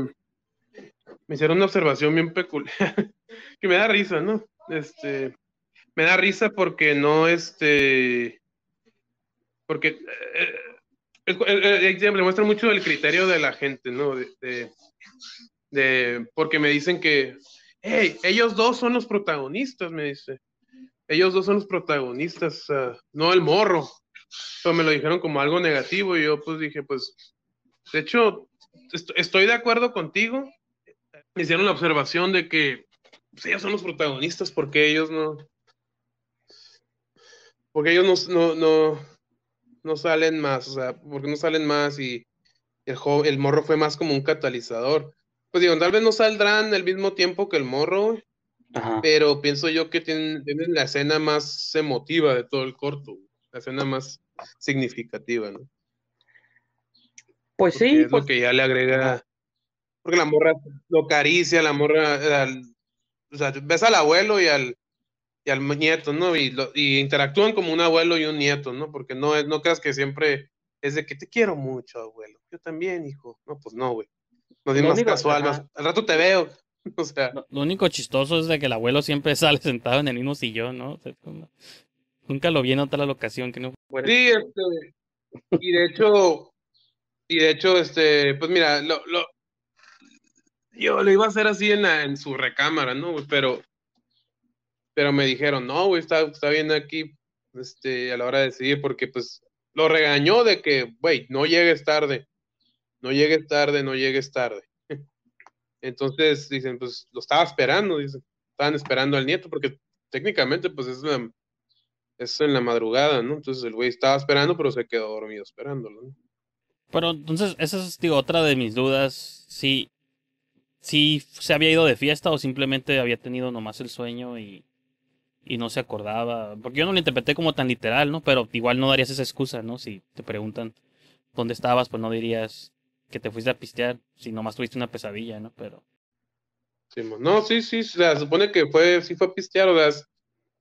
me hicieron una observación bien peculiar, que me da risa, ¿no? Este, me da risa porque no, este, porque eh, eh, eh muestra mucho el criterio de la gente, ¿no? Porque me dicen que, hey, ellos dos son los protagonistas, me dice. Ellos dos son los protagonistas, no el morro. Pero me lo dijeron como algo negativo y yo pues dije, pues, de hecho, estoy de acuerdo contigo, me hicieron la observación de que pues, ellos son los protagonistas porque ellos no. Porque ellos no, no, no, salen más, o sea, porque no salen más y el, el morro fue más como un catalizador. Pues digo, tal vez no saldrán al mismo tiempo que el morro, pero pienso yo que tienen, tienen, la escena más emotiva de todo el corto, la escena más significativa, ¿no? Pues sí. Es lo pues que ya le agrega porque la morra lo acaricia, la morra, o sea, ves al abuelo y al, y al nieto, ¿no? Y, y interactúan como un abuelo y un nieto, ¿no? Porque no, no creas que siempre es de que te quiero mucho, abuelo. Yo también, hijo. No, pues no, güey. No es más casual, al rato te veo. O sea. Lo, único chistoso es de que el abuelo siempre sale sentado en el mismo sillón, ¿no? nunca lo vi en otra locación que no fuera. Sí, este, y de hecho, y de hecho, este, pues mira, lo, lo, yo lo iba a hacer así en, la, en su recámara, ¿no? Pero, pero me dijeron, no, güey, está, está bien aquí este, a la hora de decidir, porque pues lo regañó de que, güey, no llegues tarde, no llegues tarde, no llegues tarde. Entonces dicen, pues lo estaba esperando, dicen, estaban esperando al nieto, porque técnicamente pues es, es en la madrugada, ¿no? Entonces el güey estaba esperando, pero se quedó dormido esperándolo, ¿no? Pero entonces, esa es, digo, otra de mis dudas. Sí, si se había ido de fiesta o simplemente había tenido nomás el sueño y, y no se acordaba. Porque yo no lo interpreté como tan literal, ¿no? Pero igual no darías esa excusa, ¿no? Si te preguntan dónde estabas, pues no dirías que te fuiste a pistear si nomás tuviste una pesadilla, ¿no? Pero. Sí, no, sí, sí, se supone que fue, sí fue a pistear, o sea,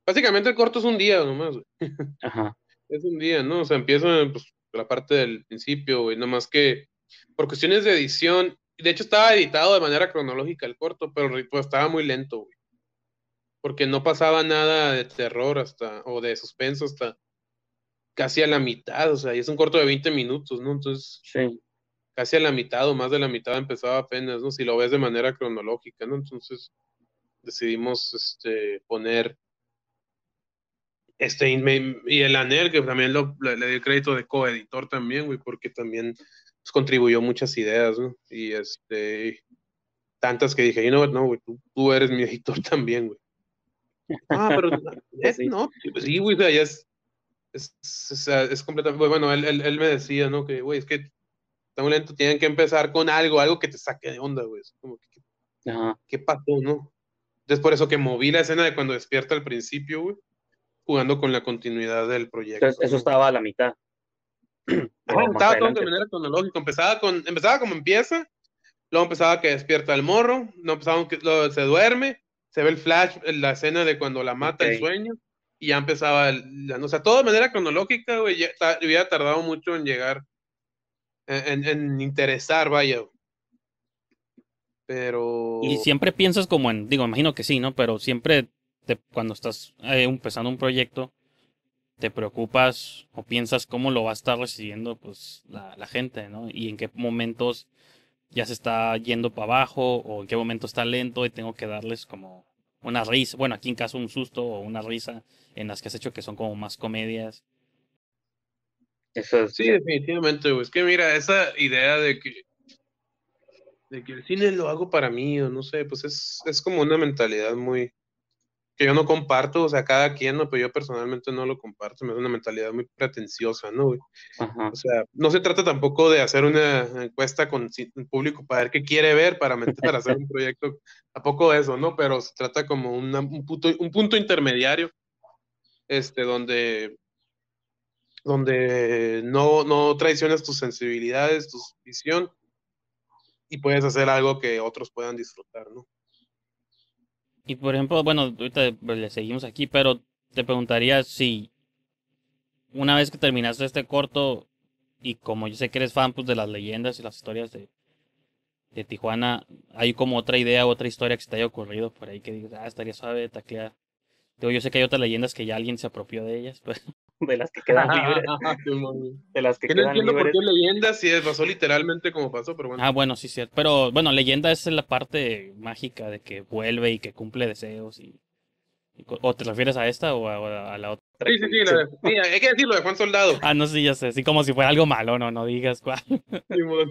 básicamente el corto es un día nomás, güey. Ajá. Es un día, ¿no? O sea, empieza pues, la parte del principio, güey, nomás que por cuestiones de edición de hecho, estaba editado de manera cronológica el corto, pero pues, estaba muy lento, güey. Porque no pasaba nada de terror hasta, o de suspenso hasta casi a la mitad, o sea, y es un corto de 20 minutos, ¿no? Entonces, sí. Casi a la mitad o más de la mitad empezaba apenas, ¿no? Si lo ves de manera cronológica, ¿no? Entonces, decidimos este, poner este, y el ANER, que también lo, le, le di crédito de coeditor también, güey, porque también pues, contribuyó muchas ideas, ¿no? Y este, tantas que dije, you know no, güey, tú, eres mi editor también, güey. Ah, pero es, no, pues sí, güey, es, es, es, es completamente, bueno, él, él, él, me decía, ¿no? Que, güey, es que está muy lento, tienen que empezar con algo, algo que te saque de onda, güey. Como que, Ajá. ¿qué pasó, no? Es por eso que moví la escena de cuando despierta al principio, güey, jugando con la continuidad del proyecto. Entonces, eso estaba a la mitad. Ajá, estaba todo de manera cronológica. Empezaba, con, empezaba como empieza, luego empezaba que despierta el morro, no empezaba que luego se duerme, se ve el flash, la escena de cuando la mata el Ok. sueño, y ya empezaba, el- o sea, todo de manera cronológica, güey, ya hubiera tardado mucho en llegar, en, interesar, vaya. Pero... Y siempre piensas como en, digo, imagino que sí, ¿no? Pero siempre te- cuando estás eh, empezando un proyecto, te preocupas o piensas cómo lo va a estar recibiendo pues la, la gente, ¿no? Y en qué momentos ya se está yendo para abajo o en qué momento está lento y tengo que darles como una risa, bueno, aquí en caso un susto o una risa en las que has hecho que son como más comedias. Es, Sí, definitivamente, güey. Es que mira, esa idea de que, de que el cine lo hago para mí, o no sé, pues es, es como una mentalidad muy que yo no comparto, o sea, cada quien, no, pero yo personalmente no lo comparto, me da una mentalidad muy pretenciosa, ¿no? güey? ajá. O sea, no se trata tampoco de hacer una encuesta con el público para ver qué quiere ver para, meter- para hacer un proyecto, tampoco eso, ¿no? Pero se trata como una- un, punto, un punto intermediario, este, donde, donde no, no traicionas tus sensibilidades, tu visión, y puedes hacer algo que otros puedan disfrutar, ¿no? Y por ejemplo, bueno, ahorita pues, le seguimos aquí, pero te preguntaría si una vez que terminaste este corto y como yo sé que eres fan pues, de las leyendas y las historias de, de Tijuana, hay como otra idea, otra historia que se te haya ocurrido por ahí que digas, ah, estaría suave taclear. Digo, yo sé que hay otras leyendas que ya alguien se apropió de ellas, pues. De las que quedan libres. De las que Que no quedan entiendo por libres. qué leyendas si pasó literalmente como pasó, pero bueno. Ah, bueno, sí, cierto. Pero bueno, leyenda es la parte mágica de que vuelve y que cumple deseos y... ¿O te refieres a esta o a, la otra? Sí, sí, sí, la de- sí, hay que decirlo de Juan Soldado. Ah, no, sí, ya sé. Así como si fuera algo malo, no, no digas cuál. Simón.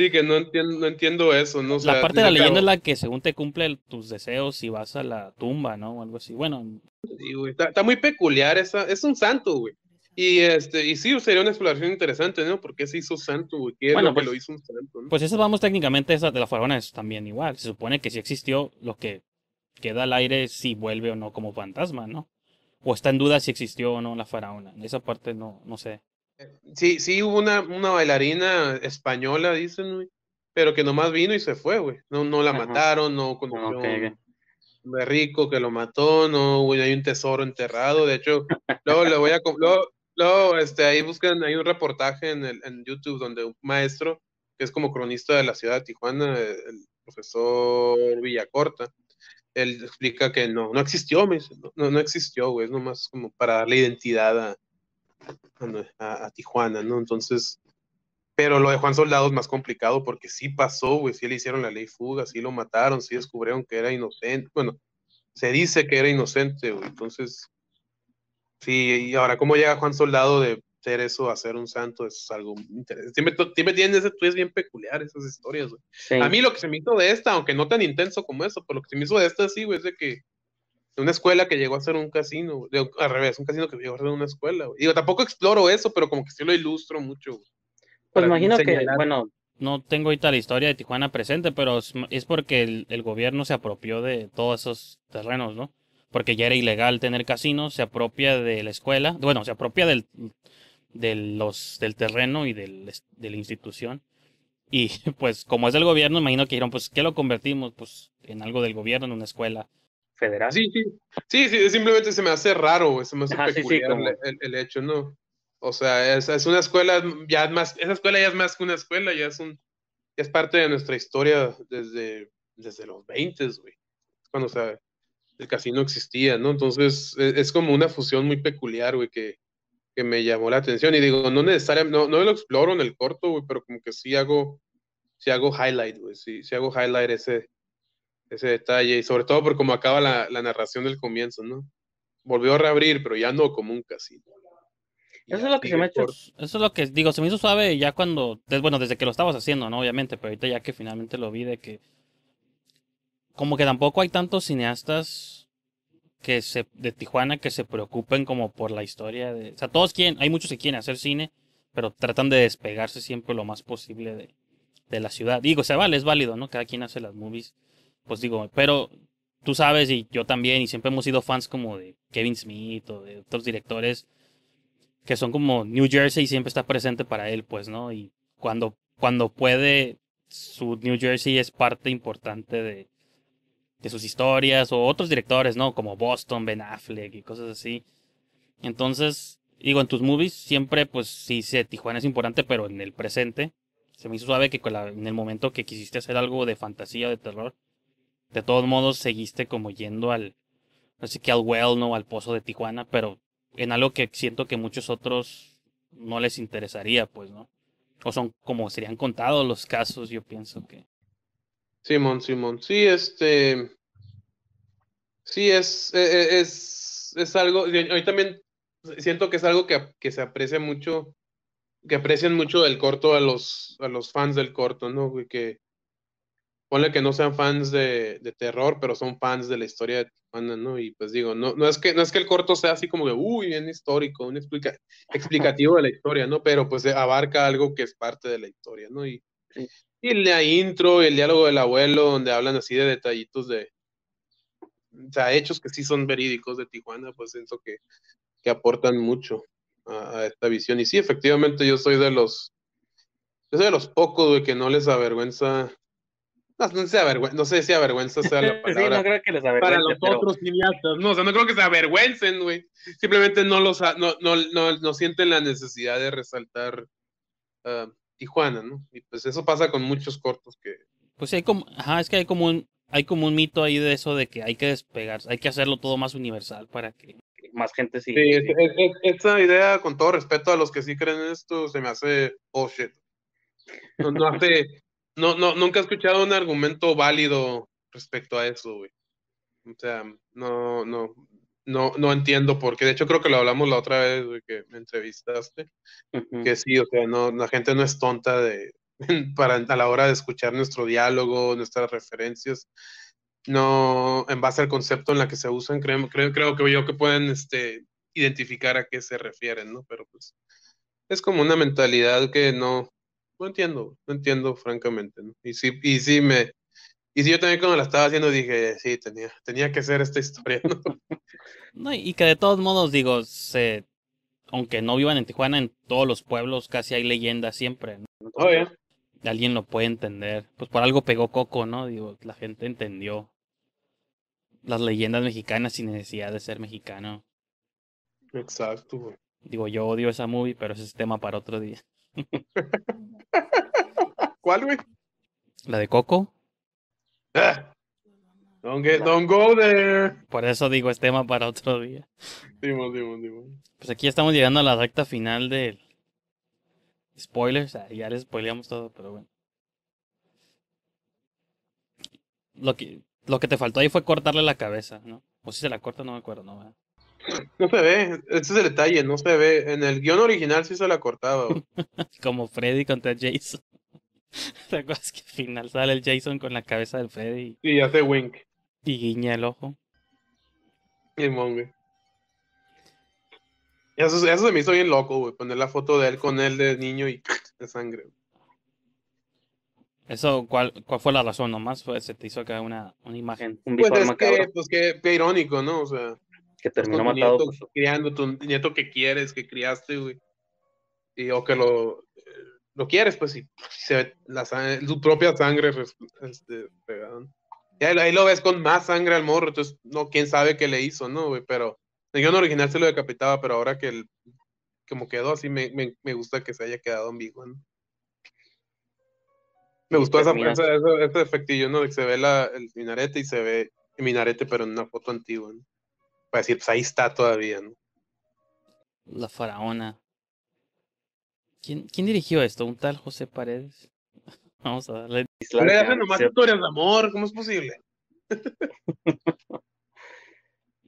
Sí, que no entiendo, no entiendo eso, ¿no? O sea, la parte de la leyenda es la que según te cumple tus deseos y vas a la tumba, ¿no? O algo así. Bueno, sí, güey, está, está muy peculiar, esa, es un santo, güey. Y este, y sí, sería una exploración interesante, ¿no? ¿Por qué se hizo santo, güey? ¿Qué es Bueno, lo que pues- lo hizo un santo, no? pues eso vamos técnicamente, esa de la faraona es también igual. Se supone que si existió, lo que queda al aire si vuelve o no como fantasma, ¿no? O está en duda si existió o no la faraona. Esa parte no, no sé. Sí, sí, hubo una, una bailarina española, dicen, güey, pero que nomás vino y se fue, güey. No, no la Ajá. mataron, no conoció ok, ok. un berrico que lo mató, no, güey, hay un tesoro enterrado. De hecho, luego le voy a. Luego, luego, este, ahí buscan, hay un reportaje en, el, en YouTube donde un maestro, que es como cronista de la ciudad de Tijuana, el, el profesor Villacorta, él explica que no, no existió, me dice, no, no, no existió, güey, es nomás como para darle identidad a, a, a Tijuana, ¿no? Entonces, pero lo de Juan Soldado es más complicado porque sí pasó, güey, sí le hicieron la ley fuga, sí lo mataron, sí descubrieron que era inocente, bueno, se dice que era inocente, güey, entonces, sí, y ahora, ¿cómo llega Juan Soldado de ser eso a ser un santo? Eso es algo interesante. Siempre, siempre tienen ese twist bien peculiar, esas historias, güey. Sí. A mí lo que se me hizo de esta, aunque no tan intenso como eso, pero lo que se me hizo de esta sí, güey, es de que una escuela que llegó a ser un casino, de- al revés, un casino que llegó a ser una escuela, güey. Digo, tampoco exploro eso, pero como que sí lo ilustro mucho, güey. Pues imagino que, bueno, No tengo ahorita la historia de Tijuana presente, pero es, porque el, el gobierno se apropió de todos esos terrenos, ¿no? Porque ya era ilegal tener casinos, se apropia de la escuela, bueno, se apropia del, de los, del terreno y del, de la institución. Y pues como es del gobierno, imagino que dijeron, pues, ¿qué lo convertimos? Pues en algo del gobierno, en una escuela. Federal. Sí, sí, sí, sí, simplemente se me hace raro, güey, se me hace Ajá, sí, sí, peculiar como- el, el- el hecho, ¿no? O sea, es, es una escuela ya más, esa escuela ya es más que una escuela, ya es un, ya es parte de nuestra historia desde, desde los 20, güey, cuando, o sea, el casino existía, ¿no? Entonces, es, es como una fusión muy peculiar, güey, que, que me llamó la atención, y digo, no necesariamente, no, no lo exploro en el corto, güey, pero como que sí hago, sí hago highlight, güey, sí, sí hago highlight ese, ese detalle, y sobre todo por cómo acaba la, la narración del comienzo, ¿no? Volvió a reabrir, pero ya no como un casino. Eso es lo que se me hecho. Eso es lo que digo, se me hizo suave ya cuando, bueno, desde que lo estabas haciendo, ¿no? Obviamente, pero ahorita ya que finalmente lo vi de que como que tampoco hay tantos cineastas que se de Tijuana que se preocupen como por la historia de, o sea, todos quieren, hay muchos que quieren hacer cine, pero tratan de despegarse siempre lo más posible de, de la ciudad. Digo, se vale, es válido, ¿no? Cada quien hace las movies. Pues digo, pero tú sabes y yo también, y siempre hemos sido fans como de Kevin Smith o de otros directores que son como New Jersey siempre está presente para él, pues, ¿no? Y cuando, cuando puede, su New Jersey es parte importante de, de sus historias o otros directores, ¿no? Como Boston, Ben Affleck y cosas así. Entonces, digo, en tus movies siempre, pues sí, sí, Tijuana es importante, pero en el presente se me hizo suave que en el momento que quisiste hacer algo de fantasía, de terror, de todos modos seguiste como yendo al, así que al well, ¿no? Al pozo de Tijuana, pero en algo que siento que muchos otros no les interesaría, pues, ¿no? O son como serían contados los casos, yo pienso que. Simón, Simón. Sí, este. Sí, es, e, e, es, es, algo. Hoy también siento que es algo que, que, se aprecia mucho, que aprecian mucho el corto a los, a los fans del corto, ¿no? Que, ponle que no sean fans de, de, terror, pero son fans de la historia de Tijuana, ¿no? Y pues digo, no, no, es, que, no es que el corto sea así como de, uy, bien histórico, un explica, explicativo de la historia, ¿no? Pero pues abarca algo que es parte de la historia, ¿no? Y, y la intro, el diálogo del abuelo, donde hablan así de detallitos de, o sea, hechos que sí son verídicos de Tijuana, pues siento que, que aportan mucho a, a, esta visión. Y sí, efectivamente, yo soy de los, yo soy de los pocos, de que no les avergüenza no, no, sé no sé si avergüenza sea la palabra. sí, no creo que les Para los otros cineastas, no, o sea, no creo que se avergüencen, güey. Simplemente no los no, no, no, no, sienten la necesidad de resaltar uh, Tijuana, ¿no? Y pues eso pasa con muchos cortos que. Pues hay como, ajá, es que hay como un, hay como un mito ahí de eso de que hay que despegarse, hay que hacerlo todo más universal para que más gente siga. Sí, es, es, esa idea, con todo respeto a los que sí creen en esto, se me hace oh shit. No, no hace, no, no, nunca he escuchado un argumento válido respecto a eso, güey. O sea, no, no, no, no entiendo por qué. De hecho, creo que lo hablamos la otra vez, güey, que me entrevistaste. Que sí, o sea, no, la gente no es tonta de, para, a la hora de escuchar nuestro diálogo, nuestras referencias. No, en base al concepto en la que se usan, creo, creo, creo que yo que pueden este, identificar a qué se refieren, ¿no? Pero pues es como una mentalidad que no, no entiendo, no entiendo francamente, ¿no? Y sí, y sí me, y sí yo también cuando la estaba haciendo dije, sí, tenía, tenía que ser esta historia, ¿no? no y que de todos modos, digo, se, aunque no vivan en Tijuana, en todos los pueblos casi hay leyendas siempre, ¿no? Oh, yeah. Alguien lo puede entender. Pues por algo pegó Coco, ¿no? Digo, la gente entendió las leyendas mexicanas sin necesidad de ser mexicano. Exacto, güey. Digo, yo odio esa movie, pero ese es tema para otro día. ¿Cuál, güey? La de Coco. Ah, don't, get, don't go there. Por eso digo, es tema para otro día. Dimos, dimos, dimos. Pues aquí estamos llegando a la recta final del spoilers. ya les spoileamos todo, pero bueno. Lo que, lo que te faltó ahí fue cortarle la cabeza, ¿no? O si se la corta, no me acuerdo, ¿no? No se ve, ese es el detalle, no se ve. En el guion original sí se la cortaba. Como Freddy contra Jason. ¿Te acuerdas que al final sale el Jason con la cabeza del Freddy? Y hace wink. Y guiña el ojo. Y mongue. Eso, eso se me hizo bien loco, güey. Poner la foto de él con él de niño y de sangre. Eso, ¿cuál, ¿cuál fue la razón? Nomás fue, se te hizo acá una, una imagen. Un pues es que, pues que, que irónico, ¿no? O sea que terminó matado. Nieto, pues, criando tu nieto que quieres, que criaste, güey. Y o que lo, lo quieres, pues, y se ve la sangre, su propia sangre este. Y ahí, lo ves con más sangre al morro, entonces, no, quién sabe qué le hizo, ¿no, güey? Pero el guion original se lo decapitaba, pero ahora que el, como quedó así, me, me, me gusta que se haya quedado en vivo, ¿no? Me gustó esa, esa, ese, ese efectillo, ¿no? De que se ve la, el minarete y se ve el minarete, pero en una foto antigua, ¿no? Para decir, pues ahí está todavía, ¿no? La faraona. ¿Quién, ¿Quién dirigió esto? ¿Un tal José Paredes? Vamos a darle. Nomás historias de amor, ¿cómo es posible?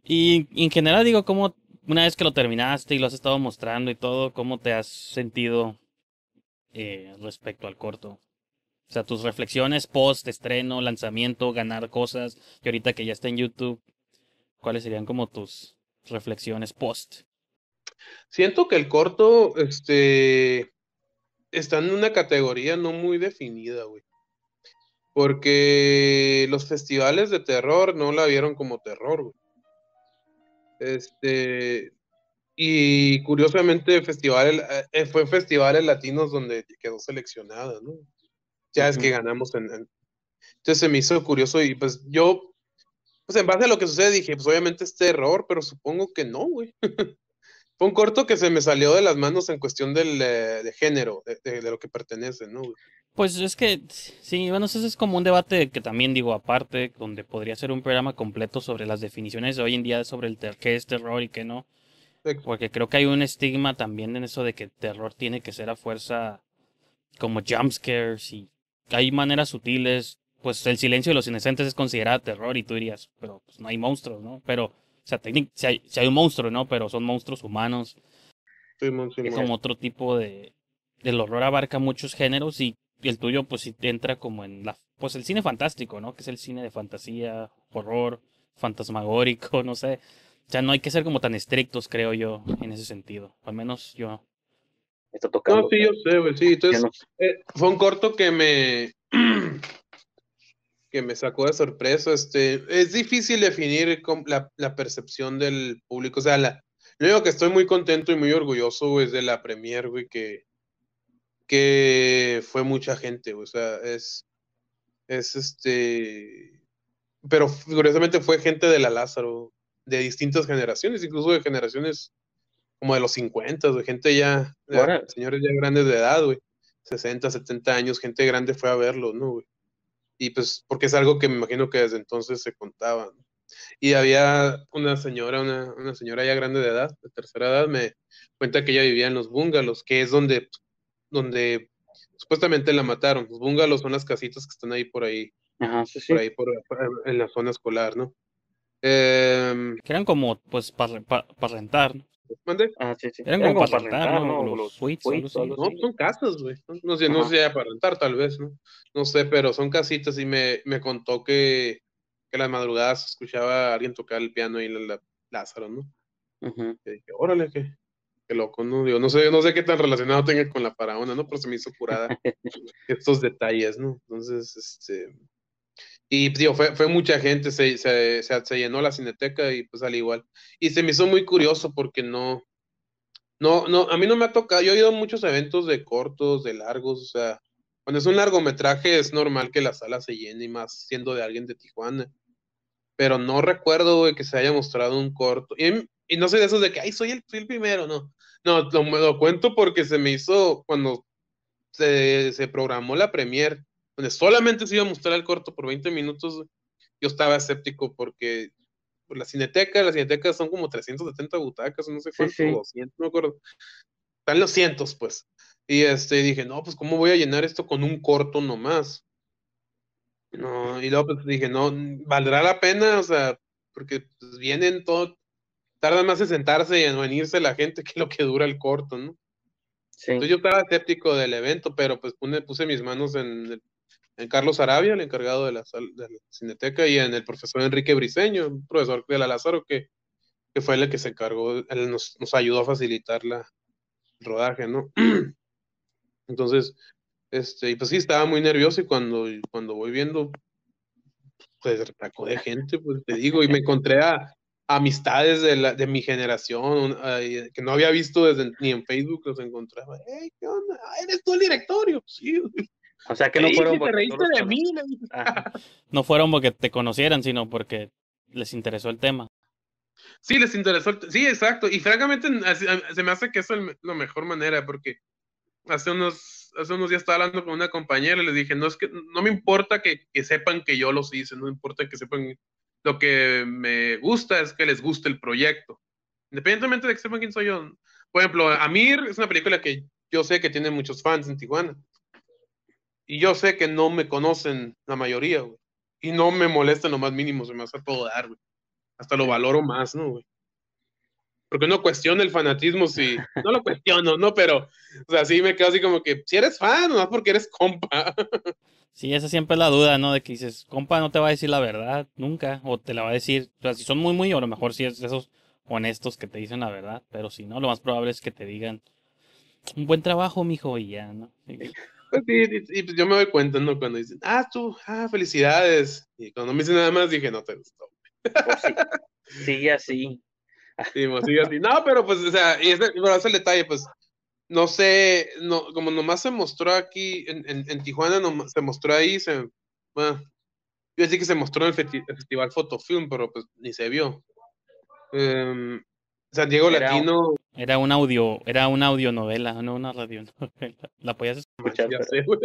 y, en general digo, ¿cómo una vez que lo terminaste y lo has estado mostrando y todo, cómo te has sentido eh, respecto al corto? O sea, tus reflexiones post, estreno, lanzamiento, ganar cosas, y ahorita que ya está en YouTube, ¿Cuáles serían como tus reflexiones post? Siento que el corto, este, están en una categoría no muy definida, güey. Porque los festivales de terror no la vieron como terror, güey. Este, y curiosamente festival, eh, fue festivales latinos donde quedó seleccionada, ¿no? Ya es que ganamos en, Entonces se me hizo curioso y pues yo, pues en base a lo que sucede dije, pues obviamente es terror, pero supongo que no, güey. fue un corto que se me salió de las manos en cuestión del, eh, de género, de, de, lo que pertenece, ¿no? Güey? Pues es que, sí, bueno, eso es como un debate que también digo aparte, donde podría ser un programa completo sobre las definiciones de hoy en día sobre el qué es terror y qué no. Porque creo que hay un estigma también en eso de que terror tiene que ser a fuerza como jumpscares y hay maneras sutiles. Pues el silencio de los inocentes es considerado terror y tú dirías, pero pues no hay monstruos, ¿no? Pero, o sea, si hay, si hay un monstruo, ¿no? Pero son monstruos humanos. Sí, es como otro tipo de... El horror abarca muchos géneros y y el tuyo, pues sí entra como en la. Pues el cine fantástico, ¿no? Que es el cine de fantasía, horror, fantasmagórico, no sé. O sea, no hay que ser como tan estrictos, creo yo, en ese sentido. Al menos yo. Está tocando. No, sí, yo sé, güey. Sí, entonces. Eh, fue un corto que me. que me sacó de sorpresa. Este, es difícil definir la, la percepción del público. O sea, la, lo único que estoy muy contento y muy orgulloso, güey, es de la premier, güey, que que fue mucha gente, o sea, es, es este, pero curiosamente fue gente de la Lázaro, de distintas generaciones, incluso de generaciones como de los 50, de gente ya, señores ya grandes de edad, güey, 60, 70 años, gente grande fue a verlo, ¿no, güey? Y pues, porque es algo que me imagino que desde entonces se contaba, Y había una señora, una, una señora ya grande de edad, de tercera edad, me cuenta que ella vivía en los bungalows, que es donde donde supuestamente la mataron. Los bungalows son las casitas que están ahí por ahí. Ajá, sí, Por ahí, por, en la zona escolar, ¿no? Eh, que eran como, pues, para rentar, ¿no? ¿Mande? Ah, sí, sí. Eran, como, para rentar, ¿no? Los, suites, No, son casas, güey. No, sé, no sé para rentar, tal vez, ¿no? No sé, pero son casitas y me, me contó que, que las madrugadas escuchaba a alguien tocar el piano ahí en la, Lázaro, ¿no? Uh Y dije, órale, ¿qué? Qué loco, ¿no? Digo, no sé, no sé qué tan relacionado tenga con la faraona, ¿no? Pero se me hizo curada estos detalles, ¿no? Entonces, este. Y digo, fue, fue mucha gente, se, se, se, llenó la cineteca y pues al igual. Y se me hizo muy curioso porque no, no, no, a mí no me ha tocado, yo he ido a muchos eventos de cortos, de largos, o sea, cuando es un largometraje es normal que la sala se llene y más siendo de alguien de Tijuana. Pero no recuerdo, que se haya mostrado un corto. Y, y no soy de esos de que, ay, soy el, el primero, no. No, lo, lo, cuento porque se me hizo cuando se, se, programó la premier, donde solamente se iba a mostrar el corto por 20 minutos, yo estaba escéptico porque la cineteca, las cinetecas son como 370 butacas, no sé cuánto, sí, sí. 200, no me acuerdo. Están los cientos, pues. Y este, dije, no, pues, ¿cómo voy a llenar esto con un corto nomás? No, y luego pues dije, no, ¿valdrá la pena? O sea, porque pues, vienen todo, tarda más en sentarse y en venirse la gente que lo que dura el corto, ¿no? Sí. Entonces yo estaba escéptico del evento, pero pues puse, puse mis manos en, en, Carlos Arabia, el encargado de la, de la, Cineteca, y en el profesor Enrique Briseño, un profesor de la Lázaro, que, que fue el que se encargó, él nos, nos ayudó a facilitar la, el rodaje, ¿no? Entonces, este, y pues sí, estaba muy nervioso y cuando, cuando voy viendo, pues retacó de gente, pues te digo, y me encontré a, amistades de, la, de mi generación que no había visto desde ni en Facebook los encontraba. Hey, ¿qué onda? Ah, ¿Eres tú el directorio? Sí. O sea que no fueron te reíste de mí. no fueron porque te conocieran, sino porque les interesó el tema. Sí, les interesó el Sí, exacto. Y francamente se me hace que eso es la mejor manera porque hace unos, hace unos días estaba hablando con una compañera y les dije, no es que no me importa que, que sepan que yo los hice, no me importa que sepan lo que me gusta es que les guste el proyecto. Independientemente de que sepan quién soy yo. Por ejemplo, Amir es una película que yo sé que tiene muchos fans en Tijuana. Y yo sé que no me conocen la mayoría, güey. Y no me molesta lo más mínimo, se me hace todo dar, güey. Hasta lo valoro más, ¿no, güey? Porque no cuestiona el fanatismo si... No lo cuestiono, ¿no? Pero, o sea, sí me quedo así como que, si eres fan, no porque eres compa. Sí, esa siempre es la duda, ¿no? De que dices, compa, no te va a decir la verdad nunca, o te la va a decir, o sea, si son muy, muy, o a lo mejor si es esos honestos que te dicen la verdad, pero si no, lo más probable es que te digan, un buen trabajo, mijo, y ya, ¿no? Pues sí, y, y, pues yo me doy cuenta, ¿no? Cuando dicen, ah, tú, ah, felicidades. Y cuando me dicen nada más, dije, no te gustó. Pues sí, sigue así. Sí, pues, sigue así. No, pero pues, o sea, y ese, pero ese detalle, pues, no sé, no, como nomás se mostró aquí, en, en, en Tijuana, no, se mostró ahí, se, bueno, yo decía que se mostró en el, festi el Festival Fotofilm, pero pues ni se vio. Um, San Diego era Latino. Era un audio, era una audionovela, no una radionovela. La podías escuchar. Ya sé, güey.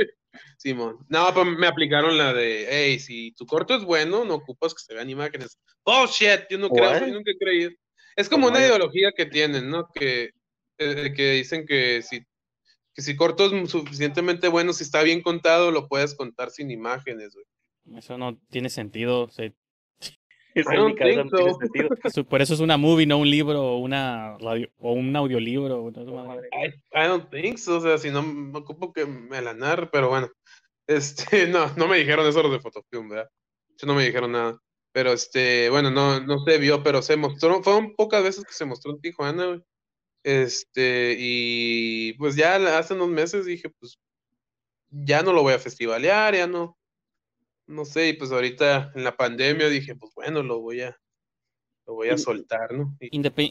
Simón. No, pues me aplicaron la de, hey, si tu corto es bueno, no ocupas que se vean imágenes. Oh, shit, yo no creo, yo nunca he creído. Es como una ideología que tienen, ¿no? Que, eh, que dicen que si, que si corto es suficientemente bueno, si está bien contado, lo puedes contar sin imágenes, güey. Eso no tiene sentido. O sea, Por eso es una movie, no un libro o una radio, o un audiolibro. No, I, I, don't think so. O sea, si no me ocupo que me la narre, pero bueno. Este, no, no me dijeron eso los de Fotofilm, ¿verdad? No me dijeron nada. Pero este, bueno, no, no se vio, pero se mostró, fueron pocas veces que se mostró en Tijuana, güey. Este, y pues ya hace unos meses dije, pues ya no lo voy a festivalear, ya no, no sé, y pues ahorita en la pandemia dije, pues bueno, lo voy a, lo voy a soltar, ¿no? Y...